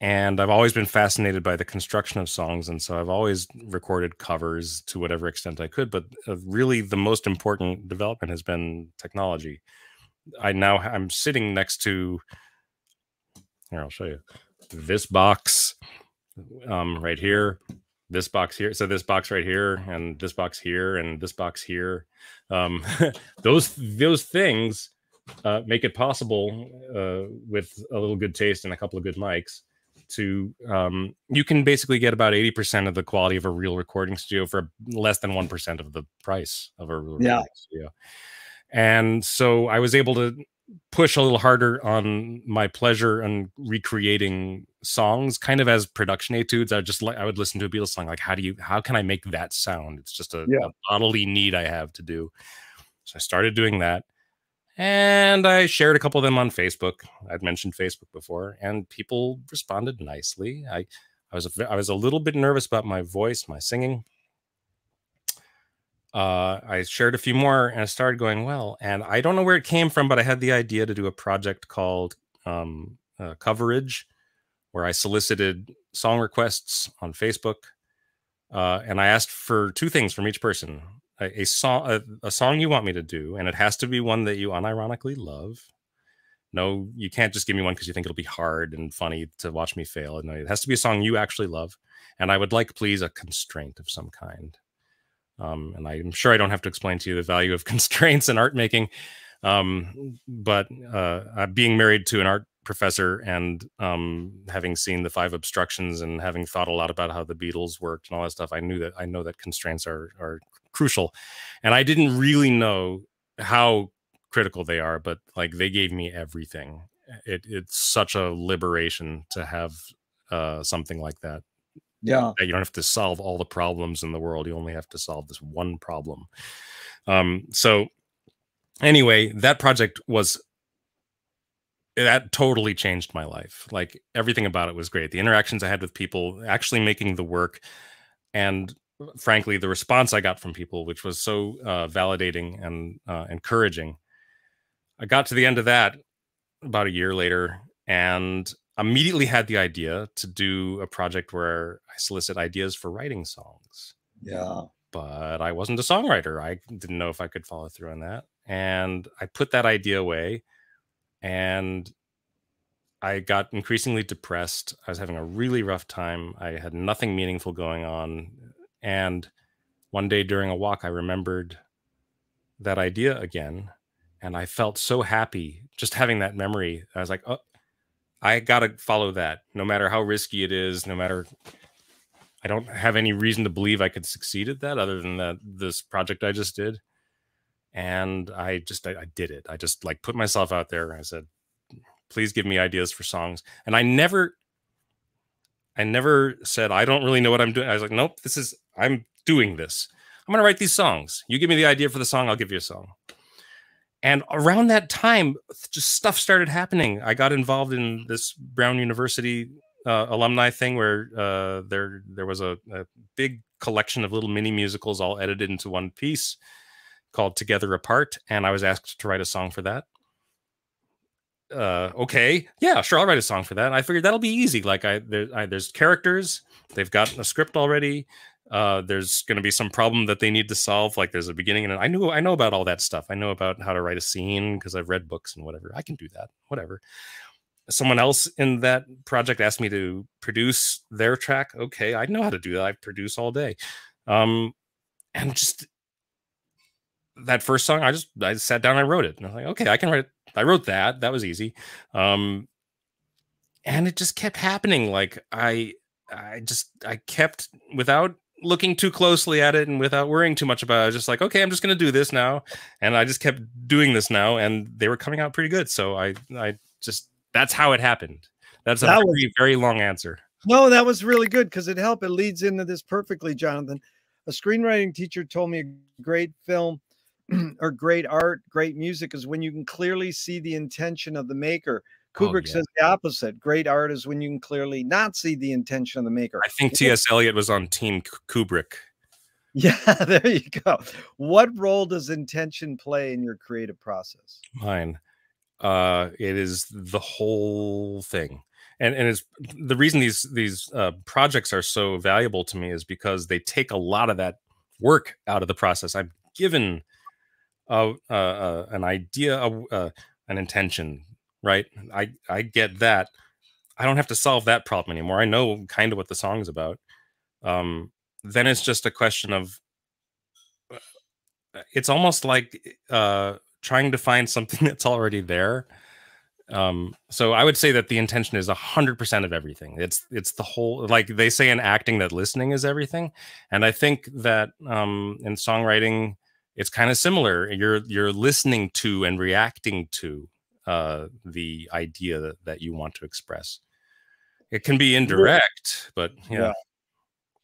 and I've always been fascinated by the construction of songs. And so I've always recorded covers to whatever extent I could. But uh, really, the most important development has been technology. I now I'm sitting next to here. I'll show you this box um, right here this box here so this box right here and this box here and this box here um, (laughs) those those things uh, make it possible uh, with a little good taste and a couple of good mics to um, you can basically get about 80% of the quality of a real recording studio for less than 1% of the price of a real yeah. studio and so i was able to push a little harder on my pleasure and recreating songs kind of as production etudes. I just like i would listen to a beatles song like how do you how can i make that sound? It's just a, yeah. a bodily need i have to do. So i started doing that and i shared a couple of them on facebook. I'd mentioned facebook before and people responded nicely. I i was a, i was a little bit nervous about my voice my singing uh, I shared a few more and I started going well. And I don't know where it came from, but I had the idea to do a project called um, uh, Coverage, where I solicited song requests on Facebook. Uh, and I asked for two things from each person a, a song, a, a, song you want me to do, and it has to be one that you unironically love. No, you can't just give me one because you think it'll be hard and funny to watch me fail. No, it has to be a song you actually love. And I would like, please, a constraint of some kind. Um, and I'm sure I don't have to explain to you the value of (laughs) constraints in art making. Um, but uh, being married to an art professor and um, having seen the five obstructions and having thought a lot about how the Beatles worked and all that stuff, I knew that I know that constraints are are crucial, and I didn't really know how critical they are, but like they gave me everything. It, it's such a liberation to have uh, something like that. Yeah, you don't have to solve all the problems in the world. You only have to solve this one problem. Um, so anyway, that project was that totally changed my life. Like everything about it was great. The interactions I had with people, actually making the work, and frankly, the response I got from people, which was so uh, validating and uh, encouraging. I got to the end of that about a year later and immediately had the idea to do a project where I solicit ideas for writing songs. Yeah. But I wasn't a songwriter. I didn't know if I could follow through on that. And I put that idea away and I got increasingly depressed. I was having a really rough time. I had nothing meaningful going on. And one day during a walk, I remembered that idea again. And I felt so happy just having that memory. I was like, oh, I got to follow that no matter how risky it is, no matter. I don't have any reason to believe I could succeed at that other than that this project I just did. And I just, I, I did it. I just like put myself out there. I said, please give me ideas for songs. And I never, I never said, I don't really know what I'm doing. I was like, nope, this is, I'm doing this. I'm to write these songs. You give me the idea for the song, I'll give you a song. And around that time, just stuff started happening. I got involved in this Brown University uh, alumni thing where uh, there there was a, a, big collection of little mini musicals all edited into one piece called Together Apart, and I was asked to write a song for that. Uh, okay, yeah, sure, I'll write a song for that. I figured that'll be easy. Like I, there, I there's characters, they've got a script already uh, there's going to be some problem that they need to solve. Like there's a beginning, and I knew I know about all that stuff. I know about how to write a scene because I've read books and whatever. I can do that. Whatever. Someone else in that project asked me to produce their track. Okay, I know how to do that. I produce all day, um, and just that first song, I just I sat down, I wrote it, and I was like, okay, I can write. It. I wrote that. That was easy, um, and it just kept happening. Like I, I just I kept without looking too closely at it and without worrying too much about it. I was just like, okay, I'm just going to do this now. And I just kept doing this now and they were coming out pretty good. So I, I just, that's how it happened. That's a that very, was, very long answer. No, that was really good because it helped. It leads into this perfectly, Jonathan. A screenwriting teacher told me a great film (clears throat) or great art, great music is when you can clearly see the intention of the maker. Oh, Kubrick oh, yeah. says the opposite. Great art is when you can clearly not see the intention of the maker. I think T.S. Eliot was on Team Kubrick. Yeah, (laughs) there you go. What role does intention play in your creative process? Mine. Uh, it is the whole thing. And and it's the reason these these uh, projects are so valuable to me is because they take a lot of that work out of the process. I'm given a, uh, uh, an idea, uh, an intention, right? I I get that. I don't have to solve that problem anymore. I know kind of what the song's about. Um, then it's just a question of uh, it's almost like uh, trying to find something (laughs) that's already there. Um, so I would say that the intention is a hundred percent of everything. It's it's the whole like they say in acting that listening is everything, and I think that um, in songwriting it's kind of similar. You're you're listening to and reacting to uh, the idea that, that you want to express. It can be indirect, but yeah. yeah.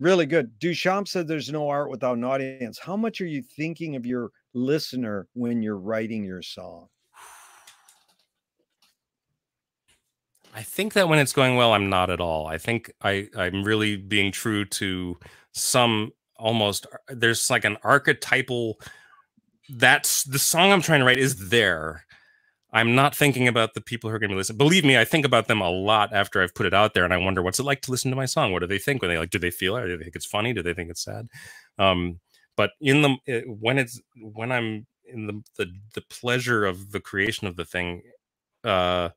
Really good. Duchamp said there's no art without an audience. How much are you thinking of your listener when you're writing your song? I think that when it's going well, I'm not at all. I think I, I'm really being true to some almost there's like an archetypal that's the song I'm trying to write is there I'm not thinking about the people who are going to listen. Believe me, I think about them a lot after I've put it out there, and I wonder what's it like to listen to my song. What do they think when they like? Do they feel it? Do they think it's funny? Do they think it's sad? Um, but in the eh, when it's when I'm in the the the pleasure of the creation of the thing, uh,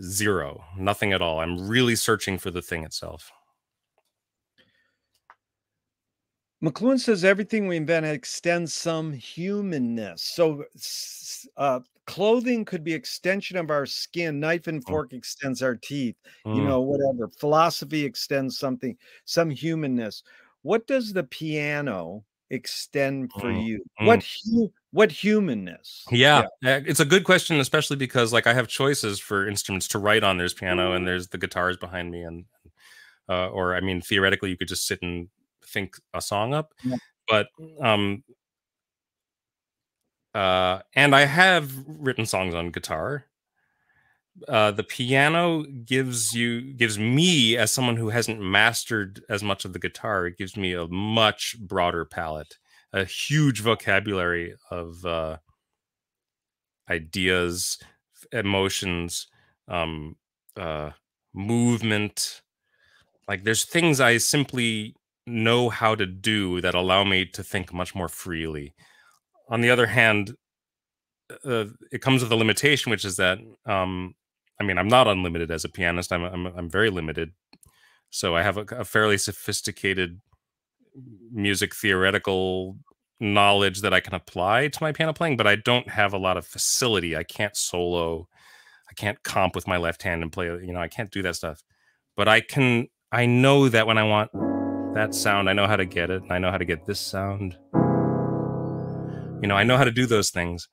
zero, nothing at all. I'm really searching for the thing itself. McLuhan says everything we invent extends some humanness. So, uh, clothing could be extension of our skin. Knife and Mm. fork extends our teeth. You Mm. know, whatever. Philosophy extends something, some humanness. What does the piano extend for Mm, you? mm. What hu- what humanness? Yeah, uh, it's a good question, especially because like I have choices for instruments to write on. There's piano and there's the guitars behind me, and uh, or I mean, theoretically, you could just sit and think a song up. Yeah. But um, uh, and I have written songs on guitar. Uh, the piano gives you gives me as someone who hasn't mastered as much of the guitar. It gives me a much broader palette, a huge vocabulary of. Uh, ideas, emotions, um, uh, movement. Like there's things I simply know how to do that allow me to think much more freely. On the other hand, uh, it comes with a limitation, which is that um, I mean I'm not unlimited as a pianist. I'm I'm, I'm very limited. So I have a, a fairly sophisticated music theoretical knowledge that I can apply to my piano playing, but I don't have a lot of facility. I can't solo. I can't comp with my left hand and play, you know, I can't do that stuff. But I can I know that when I want that sound, I know how to get it. and I know how to get this sound. You know, I know how to do those things.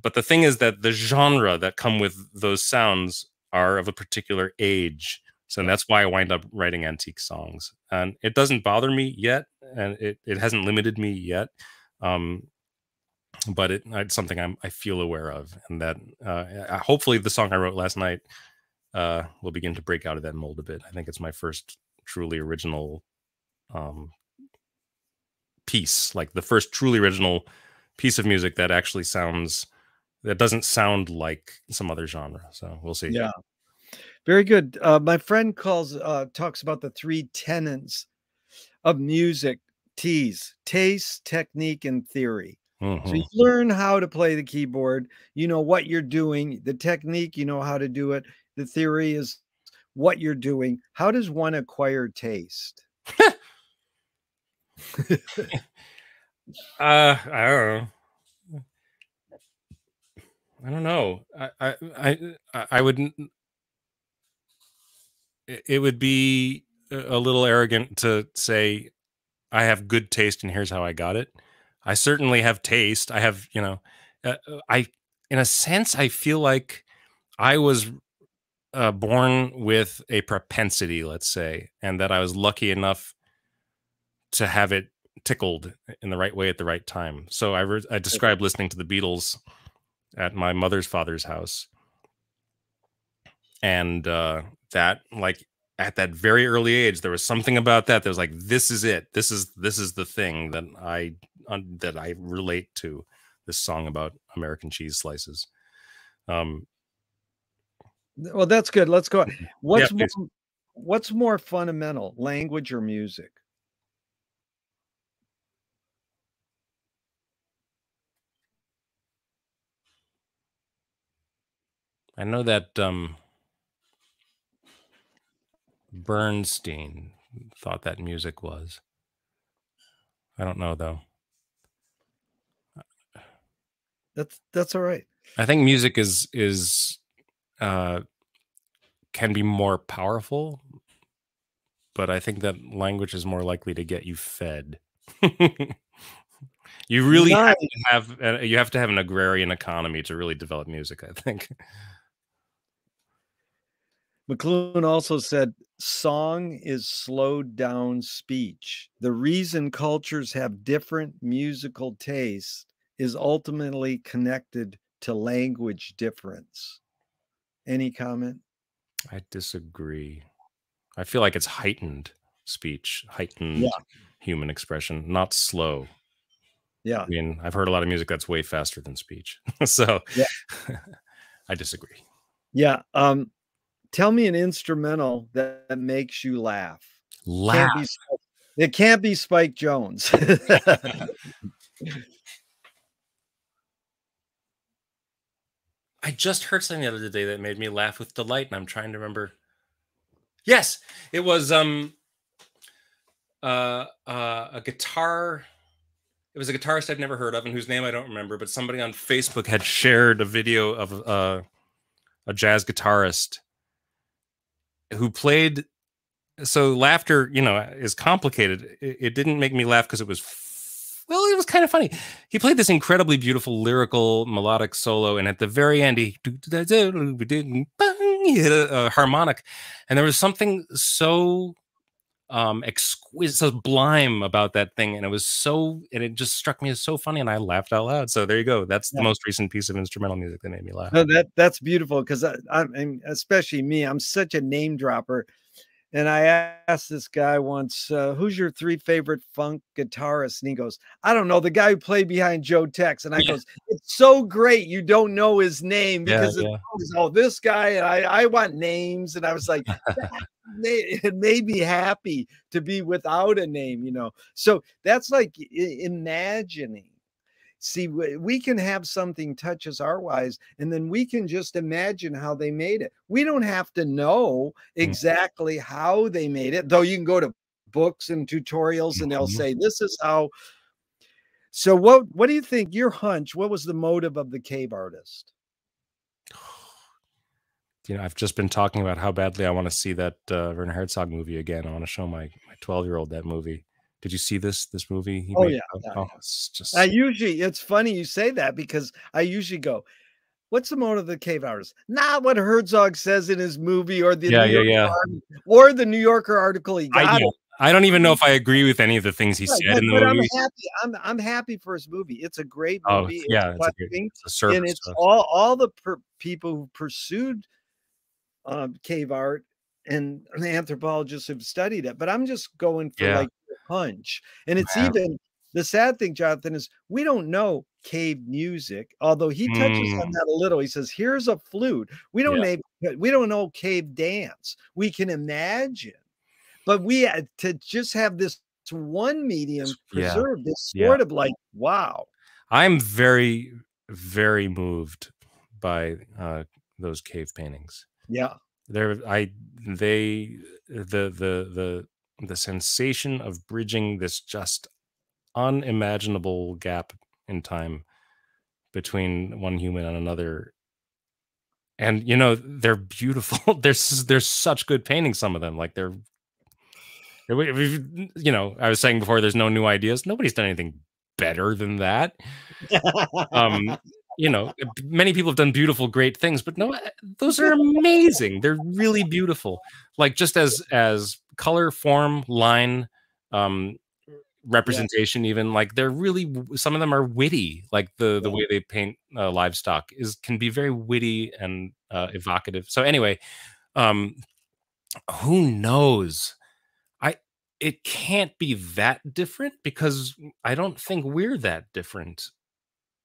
But the thing is that the genre that come with those sounds are of a particular age. So that's why I wind up writing antique songs. And it doesn't bother me yet, and it, it hasn't limited me yet. Um, but it, it's something I'm, I feel aware of, and that uh, hopefully the song I wrote last night uh, will begin to break out of that mold a bit. I think it's my first truly original um, piece, like the first truly original piece of music that actually sounds that doesn't sound like some other genre. So we'll see. Yeah. Very good. Uh, my friend calls uh, talks about the three tenets of music: T's, taste, technique, and theory. So Mhm. you learn how to play the keyboard. You know what you're doing. The technique, you know how to do it. The theory is what you're doing. How does one acquire taste? (laughs) (laughs) (laughs) Uh, I don't know. I don't know. I, I, I, I- I would. n- It would be a a little arrogant to say I have good taste and here's how I got it. I certainly have taste. I have, you know, uh, uh, I, in a sense, I feel like I was uh, born with a propensity, let's say, and that I was lucky enough to have it tickled in the right way at the right time. So I, re- I described listening to the Beatles at my mother's father's house, and uh, that like at that very early age, there was something about that that was like, this is it. This is this is the thing that I un- that I relate to. This song about American cheese slices. Um, Well, that's good. Let's go. (clears throat) What's more, what's more fundamental, language or music? I know that um, Bernstein thought that music was. I don't know though. That's that's all right. I think music is is uh, can be more powerful, but I think that language is more likely to get you fed. (laughs) you really have to have uh, you have to have an agrarian economy to really develop music. I think. McLuhan also said song is slowed down speech. The reason cultures have different musical tastes is ultimately connected to language difference. Any comment? I disagree. I feel like it's heightened speech, heightened Yeah. human expression, not slow. Yeah. I mean, I've heard a lot of music that's way faster than speech. (laughs) so Yeah. (laughs) I disagree. Yeah. Um, tell me an instrumental that, that makes you laugh. Laugh. Can't be, it can't be Spike Jones. (laughs) I just heard something the other day that made me laugh with delight, and I'm trying to remember. Yes, it was um uh uh a guitar. it was a guitarist I'd never heard of and whose name I don't remember, but somebody on Facebook had shared a video of uh, a jazz guitarist who played. So laughter, you know, is complicated. It, it didn't make me laugh because it was well, it was kind of funny. He played this incredibly beautiful lyrical melodic solo, and at the very end, he, he hit a, a harmonic, and there was something so um exquisite sublime about that thing and it was so and it just struck me as so funny and i laughed out loud so there you go that's yeah. the most recent piece of instrumental music that made me laugh no, that that's beautiful because I, I especially me i'm such a name dropper and I asked this guy once, uh, "Who's your three favorite funk guitarists?" And he goes, "I don't know. The guy who played behind Joe Tex." And I yeah. goes, "It's so great you don't know his name because yeah, yeah. oh this guy." And I I want names, and I was like, (laughs) it made me happy to be without a name, you know. So that's like imagining see we can have something touch us our wise and then we can just imagine how they made it we don't have to know mm. exactly how they made it though you can go to books and tutorials and they'll mm-hmm. say this is how so what what do you think your hunch what was the motive of the cave artist you know i've just been talking about how badly i want to see that uh, werner herzog movie again i want to show my my 12 year old that movie did you see this this movie? He oh made, yeah. Oh, it's just. I usually it's funny you say that because I usually go, "What's the motive of the cave artist?" Not what Herzog says in his movie or the yeah yeah yeah or the New Yorker article he got. I, don't, I don't even know if I agree with any of the things he said but, in the movie. I'm happy. I'm I'm happy for his movie. It's a great oh, movie. Oh, yeah, it's, it's, great, it's a and it's all all the per- people who pursued um, cave art and anthropologists who have studied it. But I'm just going for yeah. like hunch. And it's wow. even the sad thing, Jonathan, is we don't know cave music, although he touches mm. on that a little. He says, here's a flute. We don't yeah. know we don't know cave dance. We can imagine, but we had to just have this one medium preserved, yeah. this sort yeah. of like, wow. I'm very, very moved by uh, those cave paintings. Yeah. They're I they the the the the sensation of bridging this just unimaginable gap in time between one human and another. And you know they're beautiful. (laughs) There's there's such good paintings some of them like they're you know i was saying before there's no new ideas. Nobody's done anything better than that. Um (laughs) you know many people have done beautiful great things but no those are amazing. They're really beautiful. Like just as as color, form, line, um, representation yeah. even like they're really some of them are witty like the the way they paint uh, livestock is can be very witty and uh, evocative so anyway um who knows i it can't be that different because i don't think we're that different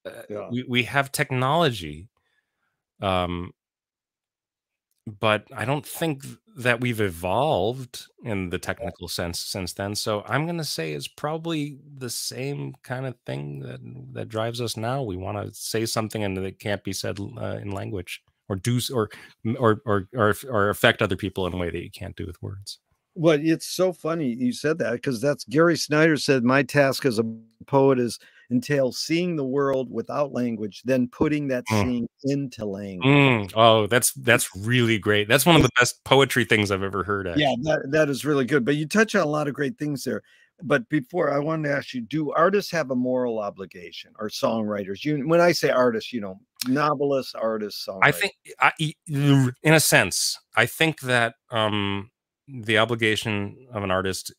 uh, yeah. we, we have technology um but I don't think that we've evolved in the technical sense since then. So I'm going to say it's probably the same kind of thing that that drives us now. We want to say something and it can't be said uh, in language, or do or or or or or affect other people in a way that you can't do with words. Well, it's so funny you said that because that's Gary Snyder said my task as a poet is entails seeing the world without language, then putting that mm. seeing into language. Mm. Oh, that's that's really great. That's one of the best poetry things I've ever heard. Actually. Yeah, that, that is really good. But you touch on a lot of great things there. But before I wanted to ask you, do artists have a moral obligation or songwriters? You when I say artists, you know, novelists, artists, songwriters. I think I, in a sense, I think that um the obligation of an artist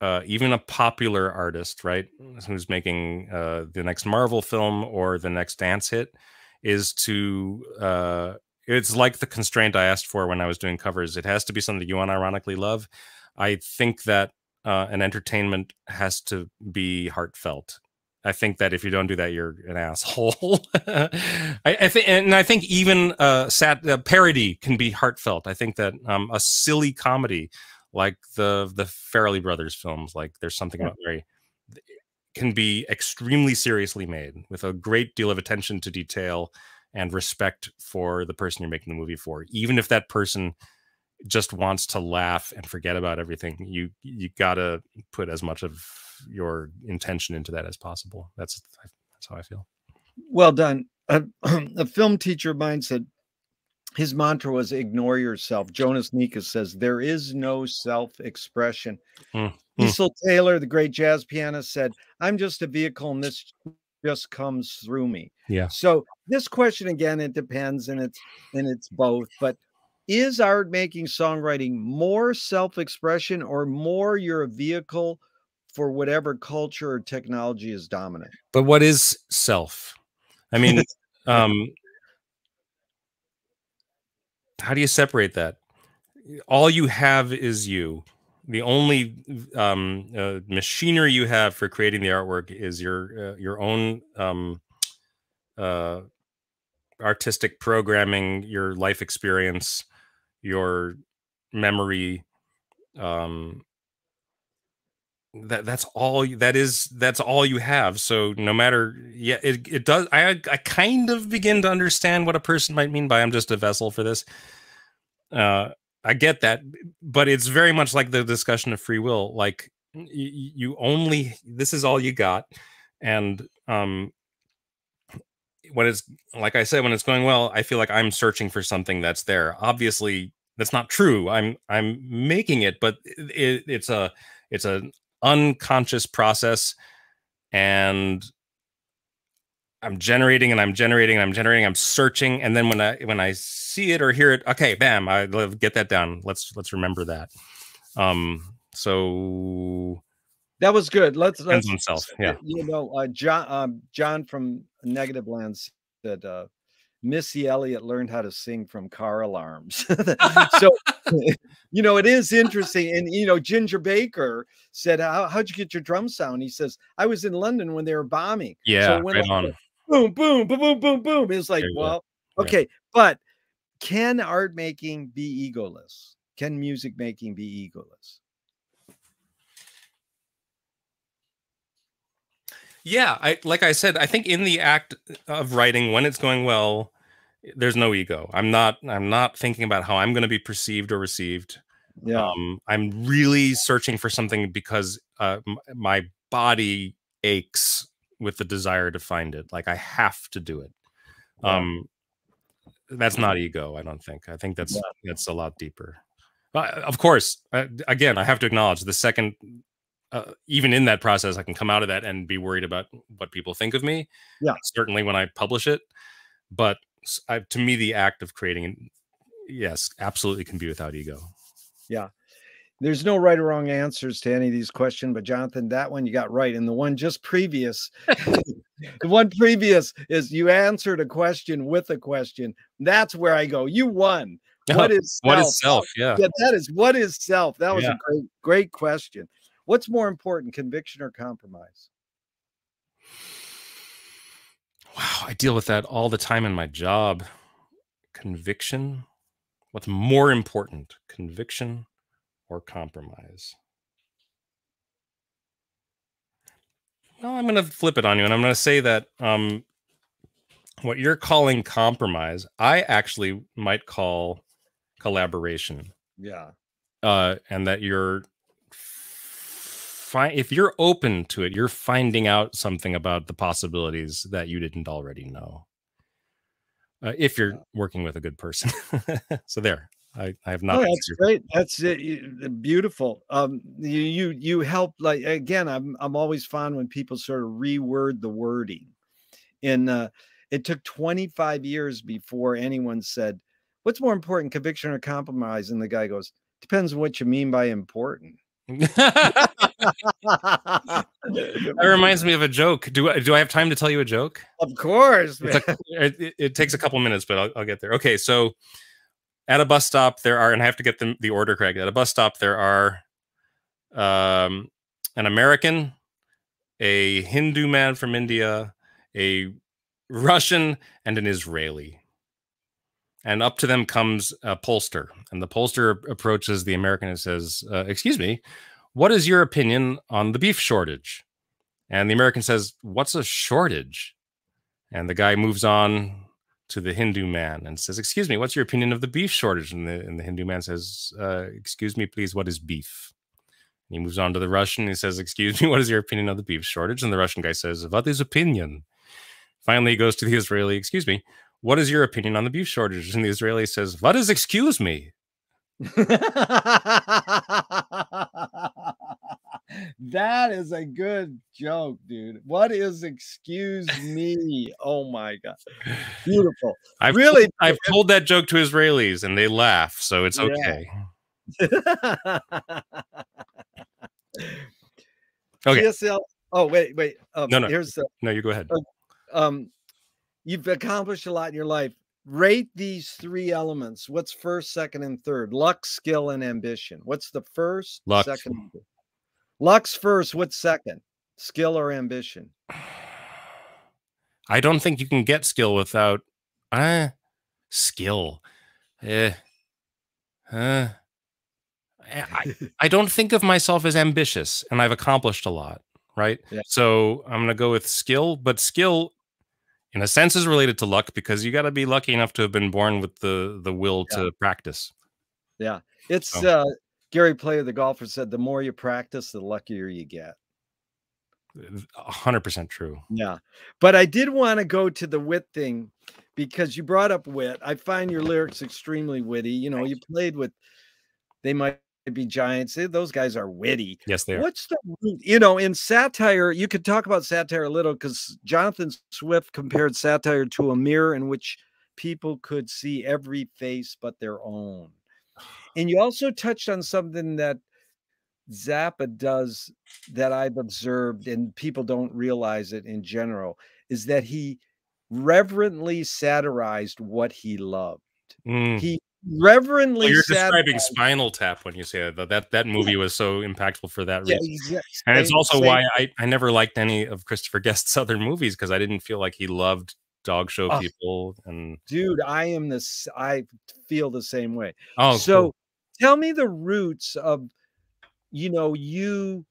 uh, even a popular artist, right, who's making uh, the next Marvel film or the next dance hit, is to uh, it's like the constraint I asked for when I was doing covers. It has to be something you unironically love. I think that uh, an entertainment has to be heartfelt. I think that if you don't do that, you're an asshole. (laughs) I, I think, and I think even uh, sat uh, parody can be heartfelt. I think that um, a silly comedy like the the Farrelly brothers films. Like there's something yeah. about very can be extremely seriously made with a great deal of attention to detail and respect for the person you're making the movie for, even if that person just wants to laugh and forget about everything, you you gotta put as much of your intention into that as possible. That's that's how I feel. Well done. A, (clears throat) a film teacher of mine said his mantra was ignore yourself. Jonas Mekas says there is no self-expression. Mm. Cecil Taylor, the great jazz pianist, said, I'm just a vehicle and this just comes through me. Yeah. So this question again, it depends and it's and it's both, but is art making songwriting more self-expression or more you're a vehicle for whatever culture or technology is dominant? But what is self? I mean, (laughs) um how do you separate that? All you have is you. The only um, uh, machinery you have for creating the artwork is your uh, your own um, uh, artistic programming, your life experience, your memory. Um, that that's all that is that's all you have so no matter yeah it, it does i i kind of begin to understand what a person might mean by i'm just a vessel for this uh, I get that, but it's very much like the discussion of free will. Like you only this is all you got, and um, when it's like I said, when it's going well, I feel like I'm searching for something that's there. Obviously, that's not true. I'm I'm making it, but it, it's a it's an unconscious process, and I'm generating and I'm generating and I'm generating. I'm searching, and then when I when I see it or hear it, okay, bam, I get that down. Let's let's remember that. Um, so that was good. Let's let's on self. Yeah, you know, uh, John um, John from Negativland said uh, Missy Elliott learned how to sing from car alarms. (laughs) (laughs) so you know, it is interesting. And you know, Ginger Baker said, How, would you get your drum sound? He says, I was in London when they were bombing. Yeah, so right on boom, boom, boom, boom, boom, boom. It's like, well, okay, yeah. but can art making be egoless? Can music making be egoless? Yeah, I like I said, I think in the act of writing, when it's going well, there's no ego. I'm not I'm not thinking about how I'm going to be perceived or received. Yeah. Um, I'm really searching for something because uh, my body aches with the desire to find it. Like I have to do it. Yeah. Um, that's not ego. I don't think. I think that's yeah. that's a lot deeper. Uh, of course, uh, again, I have to acknowledge the second, uh, even in that process, I can come out of that and be worried about what people think of me. Yeah, certainly when I publish it, but I, to me, the act of creating, yes, absolutely can be without ego. Yeah, there's no right or wrong answers to any of these questions, but Jonathan, that one you got right. And the one just previous, (laughs) the one previous is you answered a question with a question. That's where I go. You won. (laughs) What is self? what is self? Yeah. yeah, that is what is self. That was yeah. a great, great question. What's more important, conviction or compromise? Wow, I deal with that all the time in my job. Conviction. What's more important, conviction or compromise? Well, I'm going to flip it on you and I'm going to say that um, what you're calling compromise, I actually might call collaboration. Yeah. Uh, and that you're if you're open to it, you're finding out something about the possibilities that you didn't already know. Uh, if you're working with a good person. (laughs) so there, I, I have not. Oh, that's great. That's it. Beautiful. Um, you you you help. Like again, I'm I'm always fond when people sort of reword the wording. And uh, it took 25 years before anyone said, "What's more important, conviction or compromise?" And the guy goes, "Depends on what you mean by important." (laughs) that reminds me of a joke. Do I do I have time to tell you a joke? Of course. A, it, it, takes a couple minutes, but I'll, I'll get there. Okay, so at a bus stop there are and i have to get the, the order correct at a bus stop there are um, an american a hindu man from india a russian and an israeli and up to them comes a pollster and the pollster approaches the american and says uh, excuse me what is your opinion on the beef shortage and the american says what's a shortage and the guy moves on to the Hindu man and says, "Excuse me, what's your opinion of the beef shortage?" And the, and the Hindu man says, uh, "Excuse me, please, what is beef?" And he moves on to the Russian. He says, "Excuse me, (laughs) what is your opinion of the beef shortage?" And the Russian guy says, "What is opinion?" Finally, he goes to the Israeli. Excuse me, what is your opinion on the beef shortage? And the Israeli says, "What is excuse me?" (laughs) that is a good joke, dude. What is excuse me? Oh my god. Beautiful. (sighs) I've really told, I've told that joke to Israelis and they laugh, so it's okay. Yeah. Okay. (laughs) Oh, wait, wait. Um, No, no. Here's the No, you go ahead. um you've accomplished a lot in your life. Rate these three elements. What's first, second, and third? Luck, skill, and ambition. What's the first, Luck. second? Luck's first. What's second? Skill or ambition? I don't think you can get skill without uh skill. Eh. Uh, I, (laughs) I don't think of myself as ambitious and I've accomplished a lot, right? Yeah. So I'm gonna go with skill, but skill in a sense is related to luck because you gotta be lucky enough to have been born with the the will Yeah. to practice. Yeah, it's So- uh Gary Player, the golfer, said the more you practice, the luckier you get. A hundred percent true. Yeah. But I did want to go to the wit thing because you brought up wit. I find your lyrics extremely witty. You know, you played with they might be giants. eh, Those guys are witty. Yes, they are. What's the you know in satire? You could talk about satire a little because Jonathan Swift compared satire to a mirror in which people could see every face but their own. (sighs) And you also touched on something that Zappa does that I've observed, and people don't realize it in general, is that he reverently satirized what he loved. Mm. He reverently Well, you're describing Spinal Tap when you say that. That that movie was so impactful for that Yeah, reason. exa- And it's also why I, I never liked any of Christopher Guest's (laughs) other movies because I didn't feel like he loved dog show Oh. people. And dude, I am this. I feel the same way. oh, so cool. tell me the roots of you know you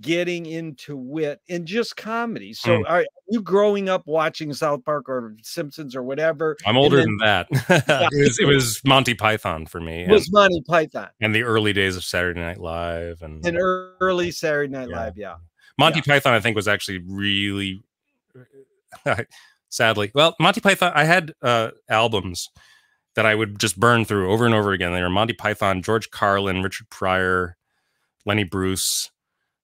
getting into wit and just comedy so Mm. are you growing up watching south park or simpsons or whatever I'm older then- than that. (laughs) it, was, it was Monty Python for me, and, was monty python and the early days of Saturday Night Live, and and early saturday night Yeah. live yeah Monty Python. I think was actually really, (laughs) sadly, well, Monty Python. I had uh, albums that I would just burn through over and over again. They were Monty Python, George Carlin, Richard Pryor, Lenny Bruce.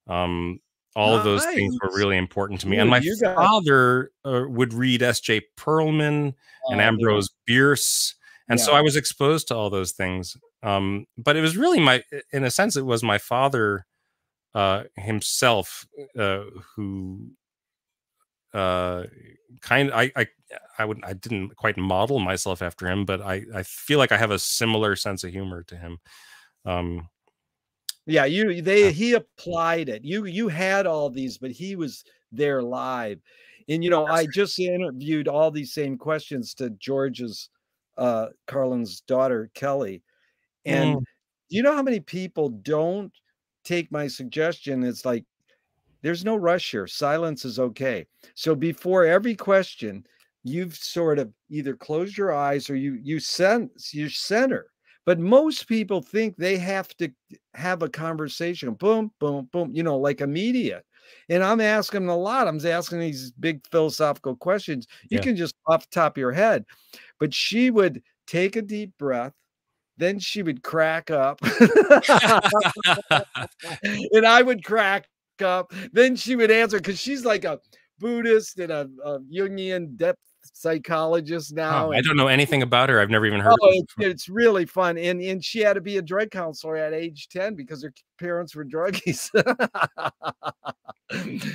Um, all of those things were really important to me. and my father uh, would read S.J. Perelman and Ambrose Bierce. And so I was exposed to all those things. Um, but it was really my, in a sense, it was my father uh, himself uh, who uh, kind of, I, I, I would, I didn't quite model myself after him, but I, I feel like I have a similar sense of humor to him. Um, yeah you they he applied it. You you had all these but he was there live. And you know i just interviewed all these same questions to george's uh carlin's daughter kelly. And Mm. you know how many people don't take my suggestion? It's like there's no rush here. Silence is okay. So before every question you've sort of either closed your eyes or you you sense you center but most people think they have to have a conversation boom boom boom you know like immediate and i'm asking them a lot i'm asking these big philosophical questions you Yeah. can just off the top of your head but she would take a deep breath then she would crack up (laughs) and i would crack up then she would answer because she's like a buddhist and a, a jungian depth psychologist now oh, I don't know anything about her. I've never even heard Oh, it's, really fun. And and she had to be a drug counselor at age 10 because her parents were druggies.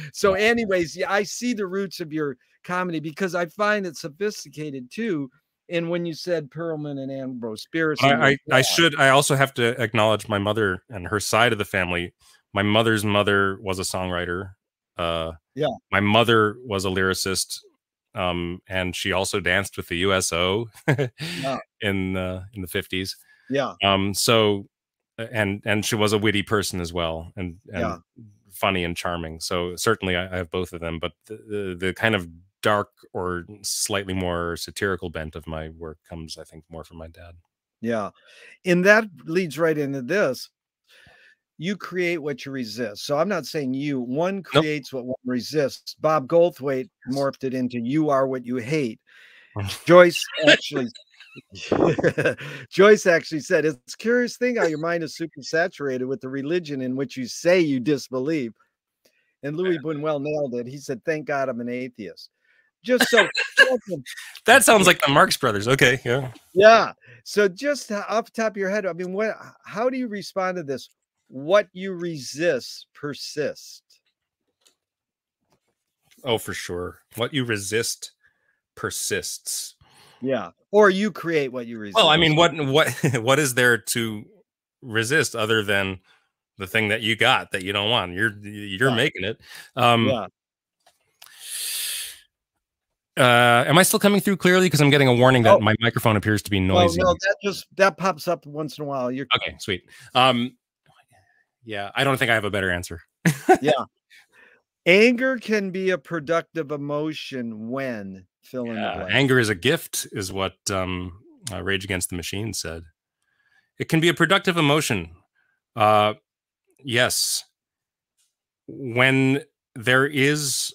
(laughs) so, anyways, yeah, I see the roots of your comedy because I find it sophisticated too. And when you said Perelman and Ambrose Bierce, I, I, I should. I also have to acknowledge my mother and her side of the family. My mother's mother was a songwriter. Uh, Yeah. My mother was a lyricist, um, and she also danced with the USO (laughs) in the in the fifties. yeah, Um, so, and and she was a witty person as well, and and Yeah. funny and charming. So certainly, I, I have both of them. But the, the the kind of dark or slightly more satirical bent of my work comes, I think, more from my dad. Yeah. And that leads right into this. You create what you resist. So I'm not saying you, one creates nope. what one resists. Bob Goldthwait morphed it into you are what you hate. Oh. Joyce actually (laughs) Joyce actually said, It's curious thing how your mind is super saturated with the religion in which you say you disbelieve. And Luis Buñuel nailed it. He said, Thank God I'm an atheist. Just so (laughs) that sounds like the Marx Brothers. Okay. Yeah. Yeah. So just off the top of your head, I mean, what how do you respond to this? What you resist persists. Oh, for sure. What you resist persists. Yeah. Or you create what you resist. Well, I mean, what what (laughs) what is there to resist other than the thing that you got that you don't want? You're you're yeah. making it. Um yeah. Uh, am I still coming through clearly? Because I'm getting a warning that oh. my microphone appears to be noisy. Oh, no, that just that pops up once in a while. You're okay, sweet. Um, yeah, I don't think I have a better answer. yeah, (laughs) anger can be a productive emotion when fill yeah, anger is a gift, is what um, uh, Rage Against the Machine said. It can be a productive emotion. Uh, yes, when there is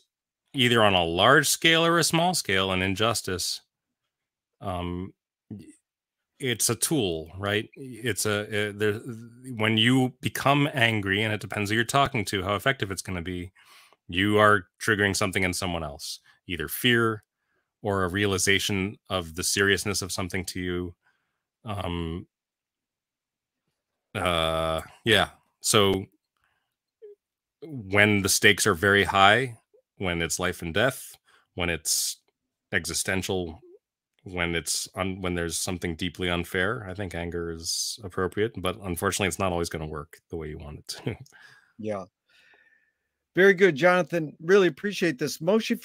either on a large scale or a small scale an injustice, um, it's a tool, right? It's a it, eh, there. When you become angry, and it depends who you're talking to, how effective it's going to be. You are triggering something in someone else, either fear, or a realization of the seriousness of something to you um uh yeah so when the stakes are very high when it's life and death when it's existential when it's un, when there's something deeply unfair i think anger is appropriate but unfortunately it's not always going to work the way you want it to yeah very good, Jonathan. Really appreciate this. Moshe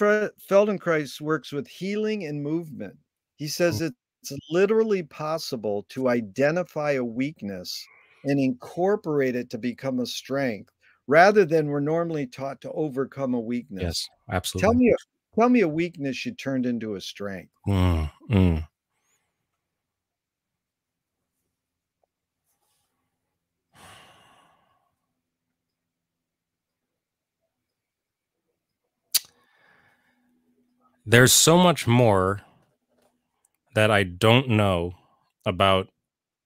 Feldenkrais works with healing and movement. He says mm. it's literally possible to identify a weakness and incorporate it to become a strength rather than we're normally taught to overcome a weakness. Yes, absolutely. Tell me a, tell me a weakness you turned into a strength. Mm, mm. There's so much more that I don't know about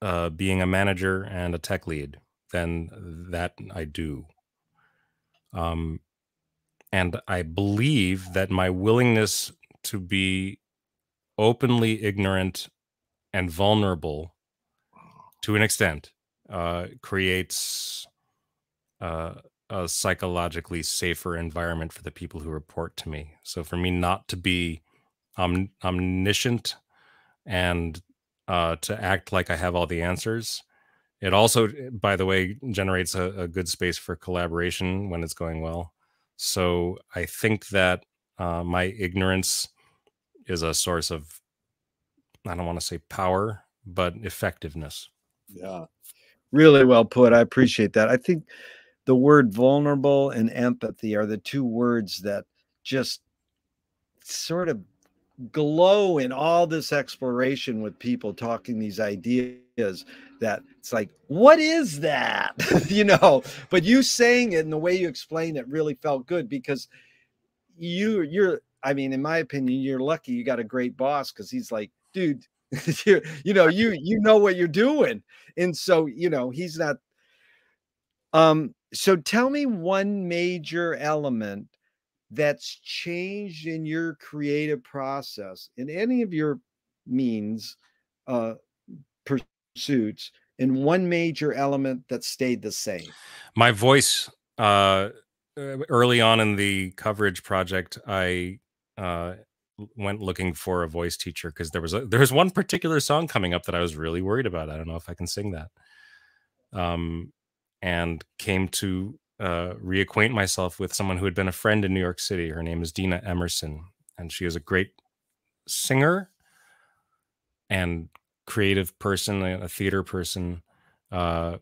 uh, being a manager and a tech lead than that I do. Um, and I believe that my willingness to be openly ignorant and vulnerable to an extent uh, creates uh, a psychologically safer environment for the people who report to me. So for me not to be um, omniscient and uh, to act like I have all the answers. It also, by the way, generates a, a good space for collaboration when it's going well. So I think that uh, my ignorance is a source of, I don't want to say power, but effectiveness. Yeah, really well put. I appreciate that. I think the word vulnerable and empathy are the two words that just sort of glow in all this exploration with people talking these ideas that it's like what is that? (laughs) You know but you saying it and the way you explained it really felt good because you you're i mean in my opinion you're lucky you got a great boss because he's like dude (laughs) you, you know you you know what you're doing. And so you know he's not um so tell me one major element that's changed in your creative process in any of your means uh, pursuits and one major element that stayed the same my voice uh, early on in the coverage project i uh, went looking for a voice teacher because there was a there was one particular song coming up that i was really worried about i don't know if i can sing that um and came to uh, reacquaint myself with someone who had been a friend in New York City. Her name is Dina Emerson, and she is a great singer and creative person, a theater person. Uh,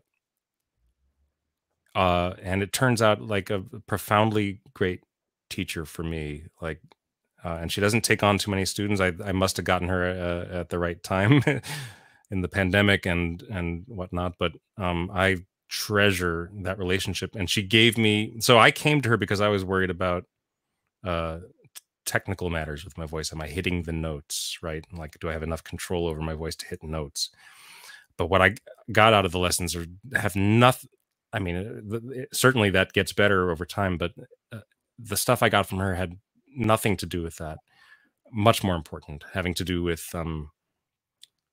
uh, and it turns out like a profoundly great teacher for me. Like, uh, and she doesn't take on too many students. I, I must have gotten her uh, at the right time (laughs) in the pandemic and and whatnot. But um, I treasure that relationship, and she gave me. So I came to her because I was worried about uh, technical matters with my voice. Am I hitting the notes right? Like, do I have enough control over my voice to hit notes? But what I got out of the lessons are have nothing. I mean, uh, certainly that gets better over time, but uh, the stuff I got from her had nothing to do with that. Much more important, having to do with um,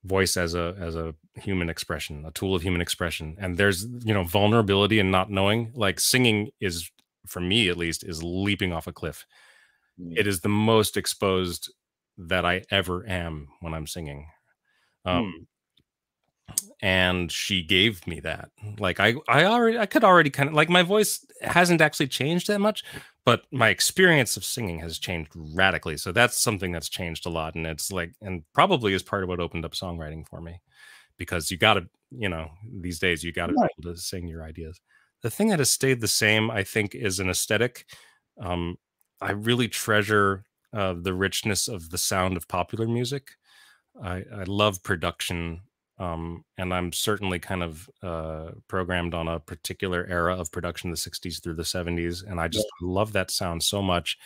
voice as a as a human expression, a tool of human expression. And there's you know vulnerability and not knowing. Like singing is, for me at least, is leaping off a cliff. Mm. It is the most exposed that I ever am when I'm singing. Um, mm and she gave me that like i i already i could already kind of like my voice hasn't actually changed that much but my experience of singing has changed radically so that's something that's changed a lot and it's like and probably is part of what opened up songwriting for me because you got to you know these days you got to right. be able to sing your ideas the thing that has stayed the same i think is an aesthetic um i really treasure uh, the richness of the sound of popular music I, I love production um, and I'm certainly kind of uh, programmed on a particular era of production, the 60s through the 70s. And I just yeah. love that sound so much.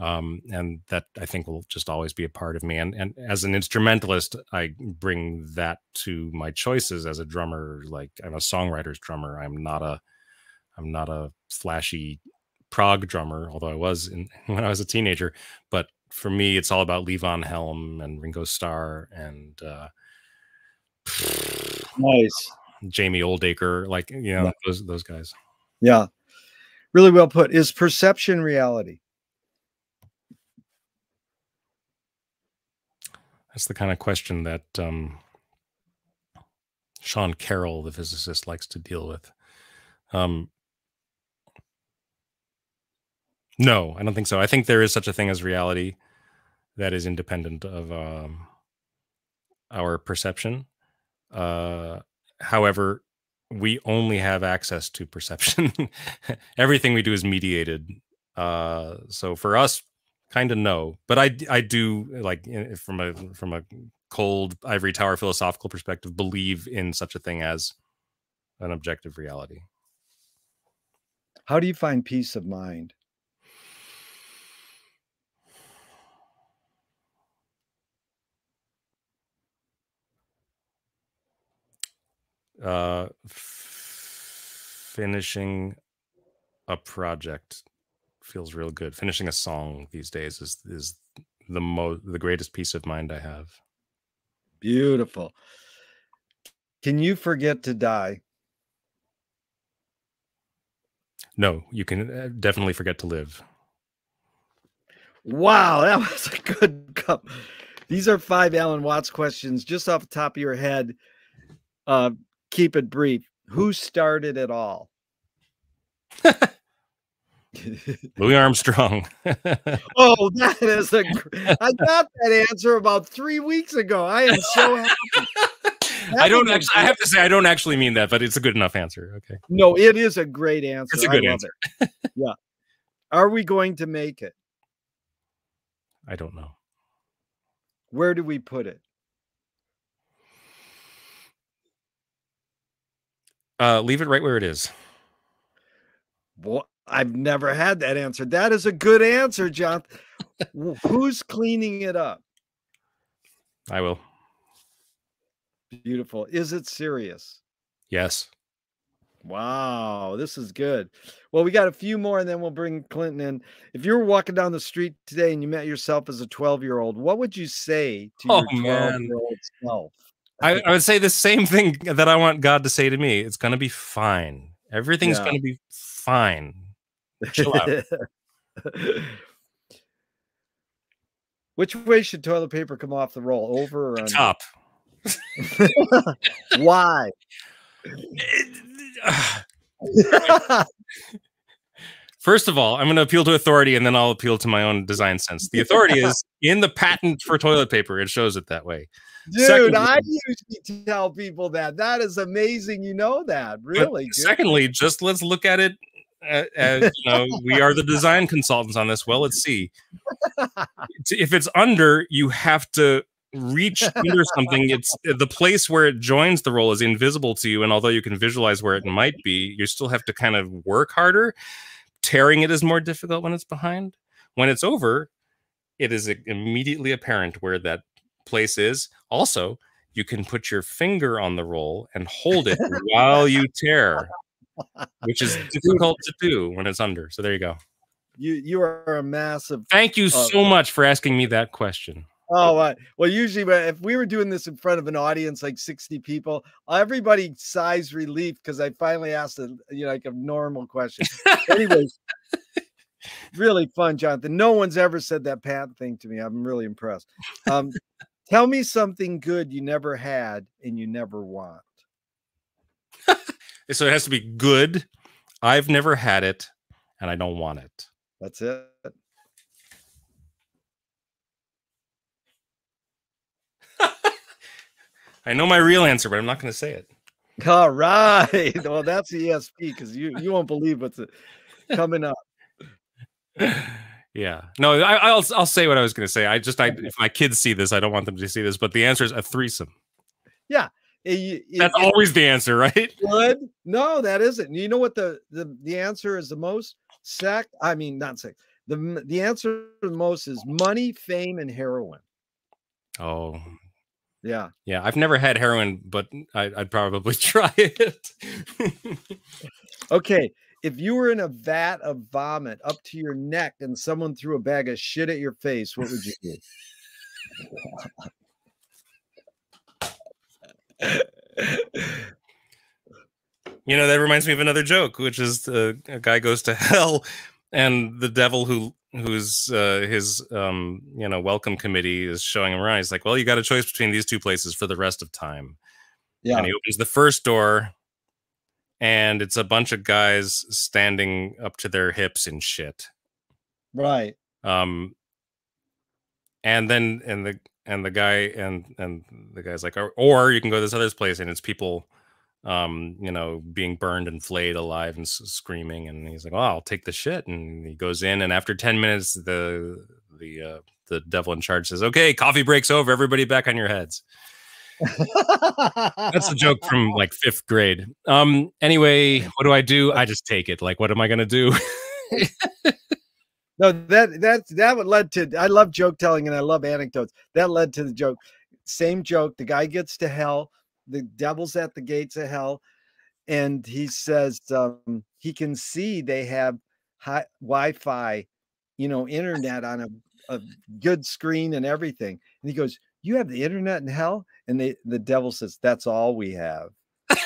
Um, and that I think will just always be a part of me. And, and as an instrumentalist, I bring that to my choices as a drummer. Like I'm a songwriter's drummer. I'm not a, I'm not a flashy prog drummer, although I was in, (laughs) when I was a teenager. But for me, it's all about Levon Helm and Ringo Starr and uh, (sighs) Nice. Jamie Oldaker, like you know, yeah. those those guys. Yeah. Really well put. Is perception reality? That's the kind of question that um, Sean Carroll, the physicist, likes to deal with. Um, no, I don't think so. I think there is such a thing as reality that is independent of um, our perception. Uh, however, we only have access to perception. (laughs) Everything we do is mediated. Uh, so for us, kind of no, but I I do like from a from a cold ivory tower philosophical perspective believe in such a thing as an objective reality. How do you find peace of mind? Uh, finishing a project feels real good. Finishing a song these days is is the most the greatest peace of mind I have. Beautiful. Can you forget to die? No, you can uh, definitely forget to live. Wow, that (laughs) was a good cup. These are five Alan Watts questions just off the top of your head. Uh, keep it brief. Hmm. Who started it all? (laughs) Louis Armstrong. oh, that is a. I (laughs) got that answer about three weeks ago. I am so happy. (laughs) I don't actually. I have to say, I don't actually mean that, but it's a good enough answer. Okay. No, it is a great answer. It's a good answer. yeah. Are we going to make it? I don't know. Where do we put it? Uh, leave it right where it is. Well, I've never had that answer. That is a good answer, John. (laughs) Who's cleaning it up? I will. Beautiful. Is it serious? Yes. Wow, this is good. Well, we got a few more and then we'll bring Clinton in. If you were walking down the street today and you met yourself as a 12 year old, what would you say to oh, your 12 year old self? I, I, would say the same thing that I want God to say to me. It's going to be fine. Everything's yeah. going to be fine. Chill out. (laughs) Which way should toilet paper come off the roll? Over or on top? (laughs) Why? (sighs) First of all, I'm going to appeal to authority and then I'll appeal to my own design sense. The authority is (laughs) in the patent for toilet paper. It shows it that way. Dude, secondly, I usually tell people that. That is amazing. You know that, really. Secondly, just let's look at it as you know, we are the design consultants on this. Well, let's see. (laughs) if it's under, you have to reach (laughs) under something. It's the place where it joins the roll is invisible to you, and although you can visualize where it might be, you still have to kind of work harder. Tearing it is more difficult when it's behind. When it's over, it is immediately apparent where that place is. Also, you can put your finger on the roll and hold it while you tear, which is (laughs) difficult to do when it's under. So there you go. You you are a massive. Thank you uh, so much for asking me that question. Oh, uh, well, usually but if we were doing this in front of an audience like 60 people, everybody sighs relief because I finally asked a you know like a normal question. Anyways, (laughs) really fun, Jonathan. No one's ever said that pat thing to me. I'm really impressed. Um, tell me something good you never had and you never want. (laughs) so it has to be good. I've never had it and I don't want it. That's it. (laughs) I know my real answer, but I'm not going to say it. All right. (laughs) Well, that's the ESP because you you won't believe what's uh, coming up. Yeah. No, I, will I'll say what I was going to say. I just I if my kids see this, I don't want them to see this, but the answer is a threesome. Yeah. Eh, it, it, That's it, always the answer, (laughs) right? Good. No, that isn't. You know what the the the answer is the most sex. I mean, not sex. The the answer the most is money, fame, and heroin. Oh, yeah. Yeah. I've never had heroin, but I, would probably (laughs) try it. okay. If you were in a vat of vomit up to your neck and someone threw a bag of shit at your face, what would you do? you know, that reminds me of another joke, which is uh, a guy goes to (laughs) hell and the devil who who's uh, his um, you know welcome committee is showing him around. He's like, "Well, you got a choice between these two places for the rest of time." Yeah. And he opens the first door, and it's a bunch of guys standing up to their hips in shit. Right. Um. And then and the and the guy and and the guy's like, or, or you can go to this other place and it's people um, you know, being burned and flayed alive and s- screaming. And he's like, "Oh, I'll take the shit." And he goes in, and after ten minutes, the the uh, the devil in charge says, "Okay, coffee breaks over. Everybody back on your heads." That's a joke from (laughs) like fifth grade. Um. Anyway, what do I do? I just take it. Like, what am I gonna do? no, that that that led to. I love joke telling and I love anecdotes. That led to the joke. Same joke. The guy gets to hell the devil's at the gates of hell and he says um, he can see they have high wi-fi you know internet on a, a good screen and everything and he goes you have the internet in hell and they the devil says that's all we have (laughs)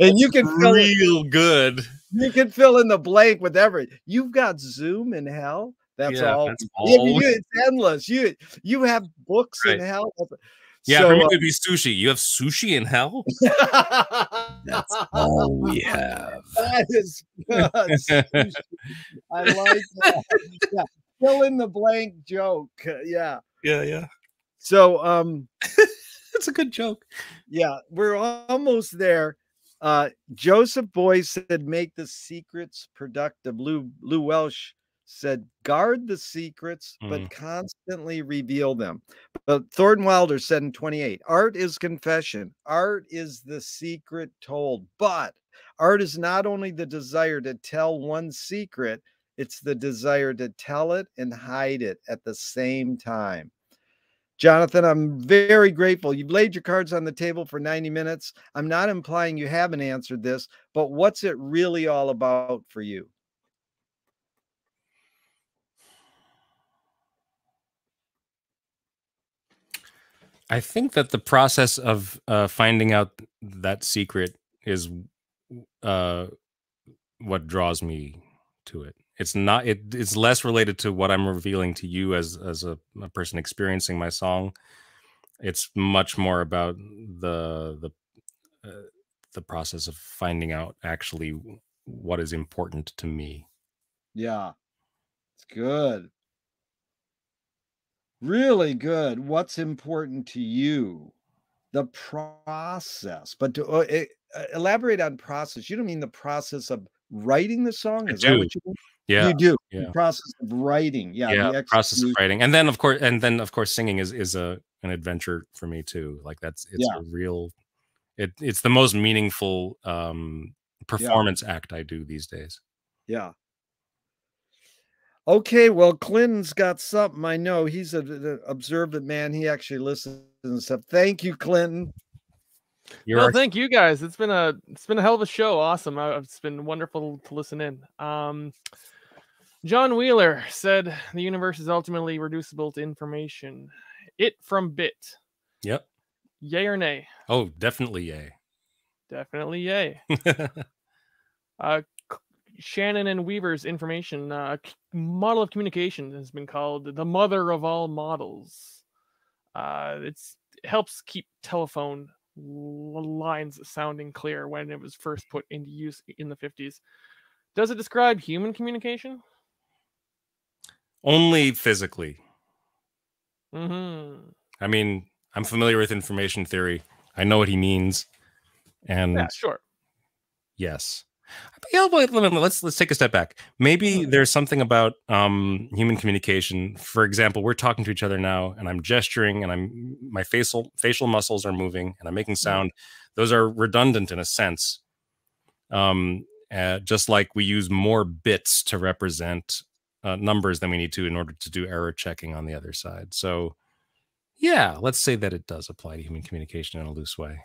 and you can feel real good you can fill in the blank with every you've got zoom in hell that's yeah, all. That's all. You, it's endless. You you have books right. in hell. Yeah, so, for me, uh, it'd be sushi. You have sushi in hell. That's all we have. (laughs) That is good. I like that. (laughs) Yeah, fill in the blank joke. Yeah. Yeah, yeah. So, um, (laughs) it's a good joke. Yeah, we're almost there. Uh, Joseph Beuys said, "Make the secrets productive." Lew Lew Welch said, guard the secrets, mm. but constantly reveal them. But Thornton Wilder said in 28, art is confession, art is the secret told, but art is not only the desire to tell one secret, it's the desire to tell it and hide it at the same time. Jonathan, I'm very grateful. You've laid your cards on the table for 90 minutes. I'm not implying you haven't answered this, but what's it really all about for you? I think that the process of uh, finding out that secret is uh, what draws me to it. It's not. It, it's less related to what I'm revealing to you as as a, a person experiencing my song. It's much more about the the uh, the process of finding out actually what is important to me. Yeah, it's good. Really good. What's important to you? The process, but to uh, uh, elaborate on process. You don't mean the process of writing the song? Is that what you mean? Yeah. You do. yeah. The process of writing. Yeah. yeah, the the process of writing, and then of course, and then of course, singing is is a an adventure for me too. Like that's it's Yeah. a real, it it's the most meaningful um performance act I do these days. Yeah. Okay, well, Clinton's got something. I know he's an observant man. He actually listens and stuff. Thank you, Clinton. You're no, our- thank you guys. It's been a it's been a hell of a show. Awesome. Uh, It's been wonderful to listen in. Um, John Wheeler said the universe is ultimately reducible to information. It from bit. Yep. Yay or nay? Oh, definitely yay. Definitely yay. (laughs) Uh, Shannon and Weaver's information uh, model of communication has been called the mother of all models. Uh, it's it helps keep telephone lines sounding clear when it was first put into use in the 50s. Does it describe human communication? Only physically. hmm I mean, I'm familiar with information theory. I know what he means, and Yeah, sure. Yes. Yeah, wait, me- let's let's take a step back. Maybe there's something about um, human communication. For example, we're talking to each other now, and I'm gesturing, and I'm my facial facial muscles are moving, and I'm making sound. Those are redundant in a sense. Um, uh, just like we use more bits to represent uh, numbers than we need to in order to do error checking on the other side. So, yeah, let's say that it does apply to human communication in a loose way.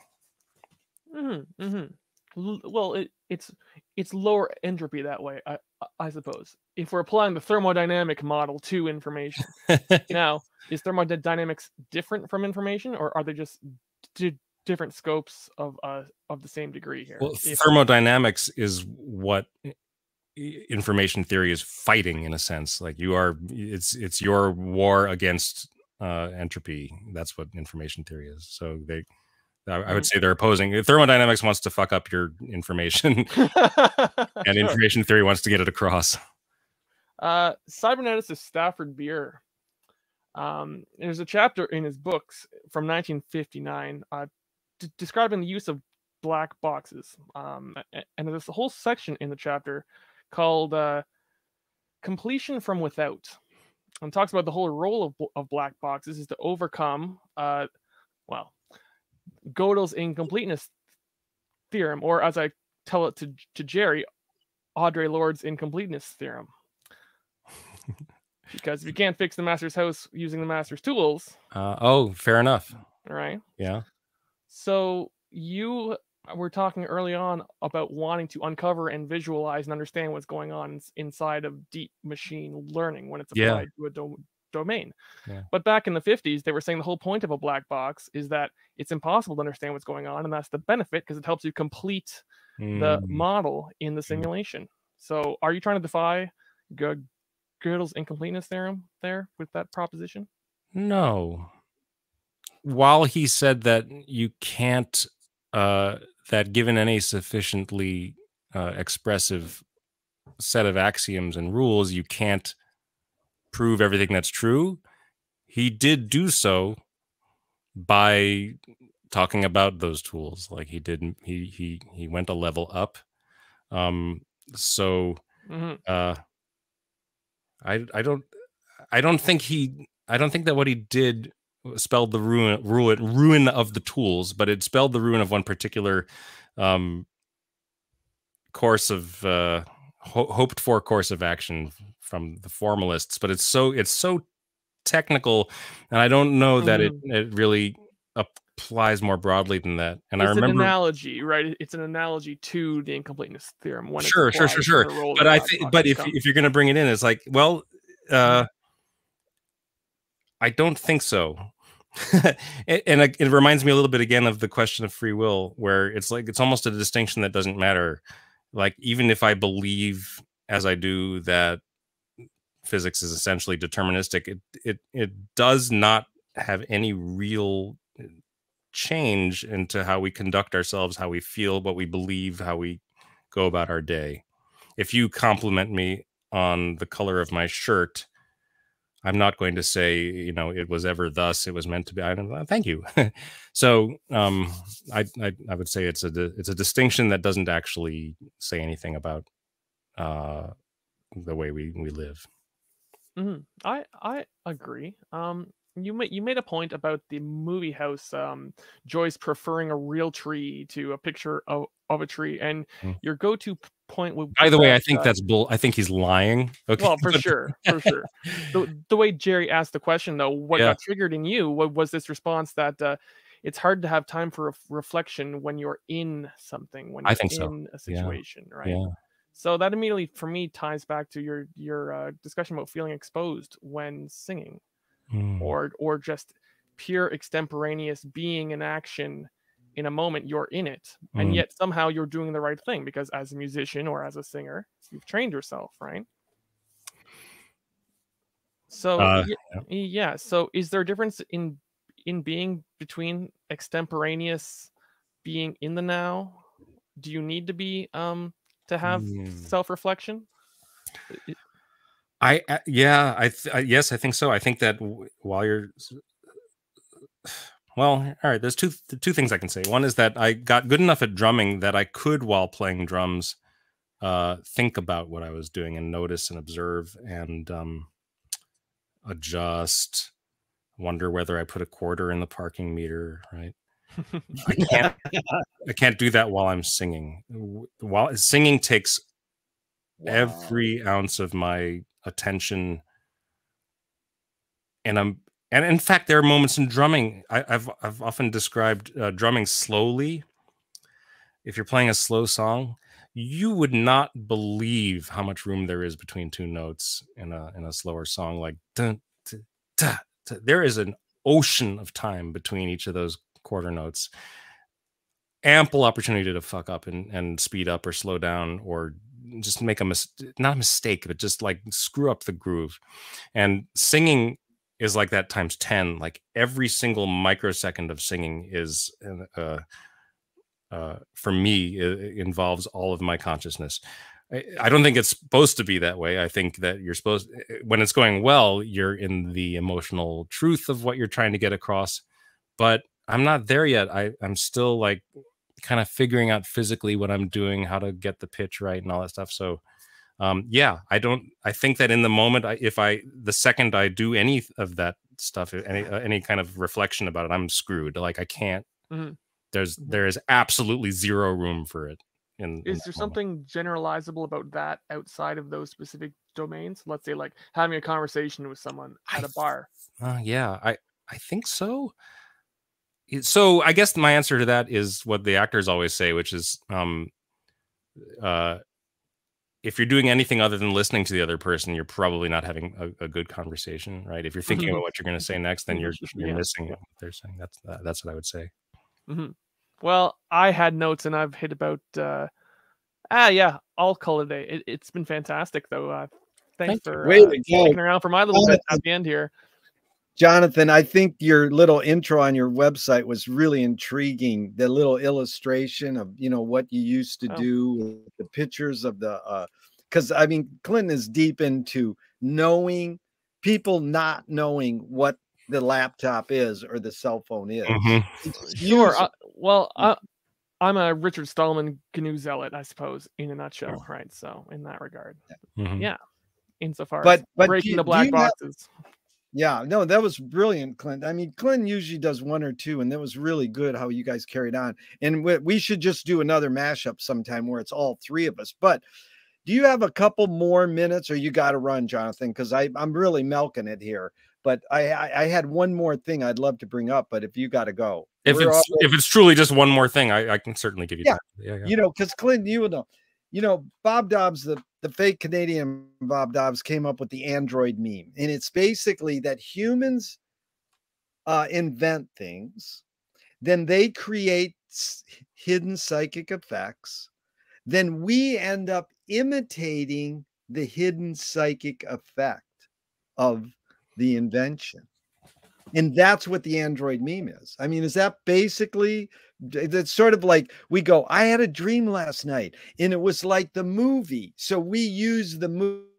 hmm hmm Well, it, it's it's lower entropy that way, I, I- suppose. If we're applying the thermodynamic model to information, (laughs) now is thermodynamics different from information, or are they just d- different scopes of uh of the same degree here? Well, If- thermodynamics is what i- information theory is fighting in a sense. Like you are, it's it's your war against uh, entropy. That's what information theory is. So they, I, would Mhm. say they're opposing. Thermodynamics wants to fuck up your information, (laughs) and information theory wants to get it across. Uh, cyberneticist Stafford Beer. Um, there's a chapter in his books from 1959 uh, d- describing the use of black boxes. Um, and there's a whole section in the chapter called uh, "Completion from Without," and talks about the whole role of, of black boxes is to overcome, uh, well, Gödel's incompleteness theorem, or as I tell it to to Gerry, Audre Lorde's incompleteness theorem (laughs) because if you can't fix the master's house using the master's tools, Uh, oh, fair enough. right? Yeah. So you were talking early on about wanting to uncover and visualize and understand what's going on inside of deep machine learning when it's Yeah. applied to a do- domain. Yeah. But back in the 50s, they were saying the whole point of a black box is that it's impossible to understand what's going on, and that's the benefit because it helps you complete the Mm, model in the simulation. So, are you trying to defy G- Gödel's incompleteness theorem there with that proposition? No. While he said that you can't, uh, that given any sufficiently uh, expressive set of axioms and rules, you can't prove everything that's true, he did do so by talking about those tools. Like he did, he he he went a level up. Um, so hmm uh i i don't i don't think he i don't think that what he did spelled the ruin ruin ruin of the tools but it spelled the ruin of one particular um course of uh ho- hoped for course of action from the formalists but it's so it's so technical and i don't know that it it really applies more broadly than that and it's i remember an analogy, right? It's an analogy to the incompleteness theorem. When Sure, sure, sure, sure. but I think, but if if you're gonna bring it in, it's like, well, uh, I don't think so. (laughs) and it, it reminds me a little bit again of the question of free will, where it's like it's almost a distinction that doesn't matter. Like even if I believe, as I do, that physics is essentially deterministic, it it it does not have any real uh, change into how we conduct ourselves, how we feel, what we believe, how we go about our day. If you compliment me on the color of my shirt, I'm not going to say, you know, it was ever thus, it was meant to be. I don't know. Thank you. (laughs) so um, I, I I would say it's a it's a distinction that doesn't actually say anything about uh, the way we we live. Mhm. I I agree. Um, you made you made a point about the movie house. Um, Joyce preferring a real tree to a picture of, of a tree, and Mm. your go-to point would. By the way, I think uh, that's bull. I think he's lying. Okay. well, for (laughs) sure, for sure. The, the way Gerry asked the question, though, what Yeah. got triggered in you wa- was this response that uh, it's hard to have time for reflection when you're in something, when I you're think so. in a Yeah. situation, right? Yeah. So that immediately, for me, ties back to your your uh, discussion about feeling exposed when singing Mm. or or just pure extemporaneous being in action in a moment you're in it and Mm. yet somehow you're doing the right thing because as a musician or as a singer you've trained yourself right so Uh, y- yeah so is there a difference in in being between extemporaneous being in the now do you need to be um to have Mm. self-reflection I- uh, yeah, I, th- I yes, I think so. I think that w- while you're well, all right. There's two two things I can say. One is that I got good enough at drumming that I could, while playing drums, uh, think about what I was doing and notice and observe and um, adjust. Wonder whether I put a quarter in the parking meter. Right. I (laughs) can't. I can't do that while I'm singing. While singing takes every ounce of my attention and i'm and in fact there are moments in drumming I, i've i've often described uh, drumming slowly. If you're playing a slow song you would not believe how much room there is between two notes in a in a slower song like dun, dun, da. there is an ocean of time between each of those quarter notes. Ample opportunity to fuck up and, and speed up or slow down or just make a mis- not a mistake but just like screw up the groove. And singing is like that times 10 like every single microsecond of singing is uh, uh, for me involves all of my consciousness I, I don't think it's supposed to be that way i think that you're supposed when it's going well you're in the emotional truth of what you're trying to get across but i'm not there yet I, i'm still like kind of figuring out physically what I'm doing, how to get the pitch right, and all that stuff. So, um, yeah, I don't. I think that in the moment, I, if I the second I do any of that stuff, any uh, any kind of reflection about it, I'm screwed. Like I can't. Mhm. There's Mhm. there is absolutely zero room for it. In, in is that there something generalizable about that outside of those specific domains let's say like having a conversation with someone at I a bar Uh, yeah, I I think so. So I guess my answer to that is what the actors always say, which is, um, uh, if you're doing anything other than listening to the other person, you're probably not having a, a good conversation, right? If you're thinking about what you're going to say next, then you're (laughs) you're Yeah. missing what they're saying. That's uh, that's what I would say. well i had notes and i've hit about uh ah yeah i'll call it a day it, it's been fantastic though uh thanks Thank for uh, sticking around for my little bit at the end here Jonathan, I think your little intro on your website was really intriguing. The little illustration of you know what you used to Oh. do, the pictures of the uh because I mean Clinton is deep into knowing people not knowing what the laptop is or the cell phone is. Mhm. It's sure useful. uh, well I, i'm a richard stallman GNU zealot i suppose in a nutshell right so in that regard Mhm. Yeah. insofar But- as but breaking do- the black you have- boxes Yeah, no, that was brilliant, Clint. I mean, Clint usually does one or two, and that was really good how you guys carried on. And we, we should just do another mashup sometime where it's all three of us. But do you have a couple more minutes, or you got to run, Jonathan? Because I'm really milking it here. But I, I I had one more thing I'd love to bring up, but if you got to go, If We're it's if it's truly just one more thing, I, I can certainly give you. Yeah. time. yeah, yeah. you know, because Clint, you would know, you know, Bob Dobbs, the the fake Canadian Bob Dobbs came up with the android meme, and it's basically that humans uh, invent things, then they create hidden psychic effects, then we end up imitating the hidden psychic effect of the invention. And that's what the android meme is. I mean, is that basically that's sort of like we go, I had a dream last night and it was like the movie. So we use the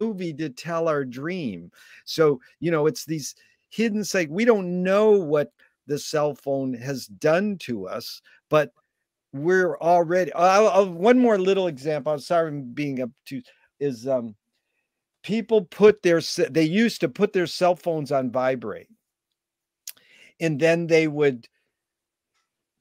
movie to tell our dream. So, you know, it's these hidden like We don't know what the cell phone has done to us, but we're already. I'll, I'll- one more little example. I'm sorry, I'm being up to is um people put their they used to put their cell phones on vibrate and then they would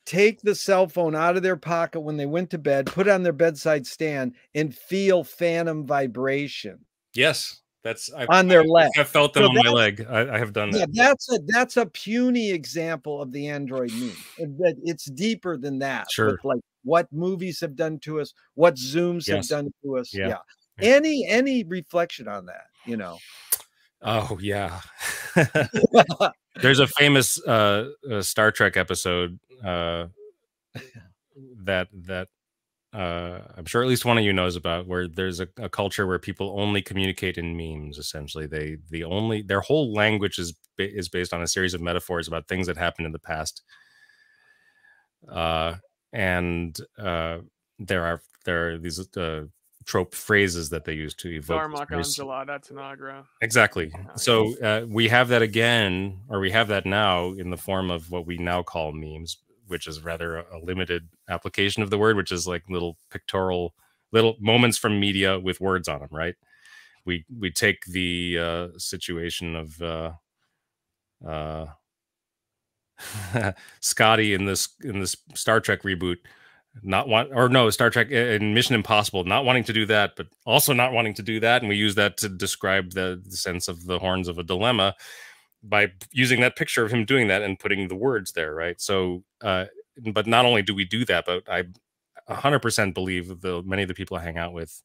take the cell phone out of their pocket when they went to bed put it on their bedside stand and feel phantom vibration Yes, that's I've, on their leg I've felt them So on my leg. I, I have done yeah that. that's a that's a puny example of the android meme It- but it's deeper than that Sure. with, like what movies have done to us what zooms have done to us Yeah. yeah. Yeah. any any reflection on that you know Oh yeah. (laughs) (laughs) There's a famous uh, uh, Star Trek episode uh, that that uh, I'm sure at least one of you knows about, where there's a, a culture where people only communicate in memes. Essentially, they the only their whole language is is based on a series of metaphors about things that happened in the past. Uh, and uh, there are there are these uh, trope phrases that they use to evoke. Darmok very on s- Jalad at Tanagra. Exactly. So uh, we have that again, or we have that now in the form of what we now call memes, which is rather a, a limited application of the word, which is like little pictorial, little moments from media with words on them. Right. We we take the uh, situation of uh, uh, (laughs) Scotty in this in this Star Trek reboot not want or no Star Trek uh, in Mission Impossible, not wanting to do that, but also not wanting to do that, and we use that to describe the, the sense of the horns of a dilemma by using that picture of him doing that and putting the words there, right? So, uh, but not only do we do that, but I 100% believe the many of the people I hang out with,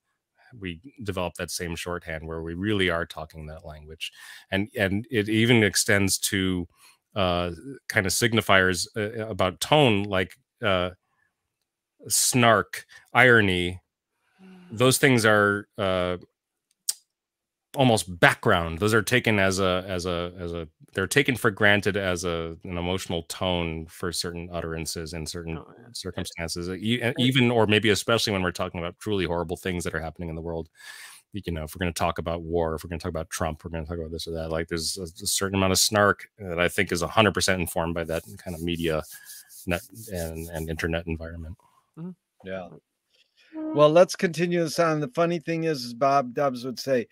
we develop that same shorthand where we really are talking that language, and and it even extends to uh, kind of signifiers uh, about tone, like. Uh, snark, irony, those things are uh, almost background. Those are taken as a as a as a they're taken for granted as a an emotional tone for certain utterances in certain Oh, yeah. circumstances. Even or maybe especially when we're talking about truly horrible things that are happening in the world. You know, if we're going to talk about war, if we're going to talk about Trump, we're going to talk about this or that. Like, there's a, a certain amount of snark that I think is 100% informed by that kind of media net and, and internet environment. Yeah. Well, let's continue this on. The funny thing is, is Bob Dobbs would say,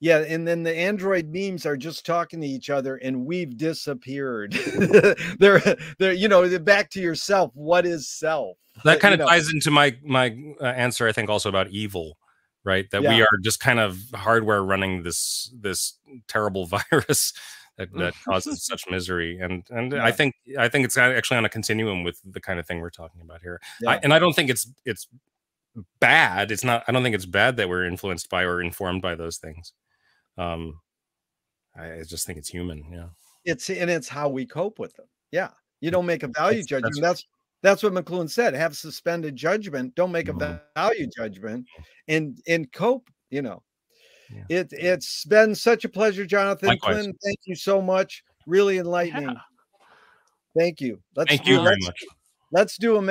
yeah, and then the Android memes are just talking to each other and we've disappeared. (laughs) they're they're you know, they're back to yourself. What is self? that You kind of know, ties into my my uh, answer i think also about evil right that we are just kind of hardware running this this terrible (laughs) virus that, (laughs) that causes such misery and and i think i think it's actually on a continuum with the kind of thing we're talking about here I, and i don't think it's it's bad it's not i don't think it's bad that we're influenced by or informed by those things um i just think it's human yeah It's and it's how we cope with them. Yeah. You don't make a value That's- judgment. that's That's that's what McLuhan said. Have suspended judgment. Don't make a Mhm. value judgment and and cope, you know. Yeah. It it's been such a pleasure, Jonathan Likewise. Clinton. Thank you so much. Really enlightening. Yeah. Thank you. Let's thank do- you very let's- much Let's do a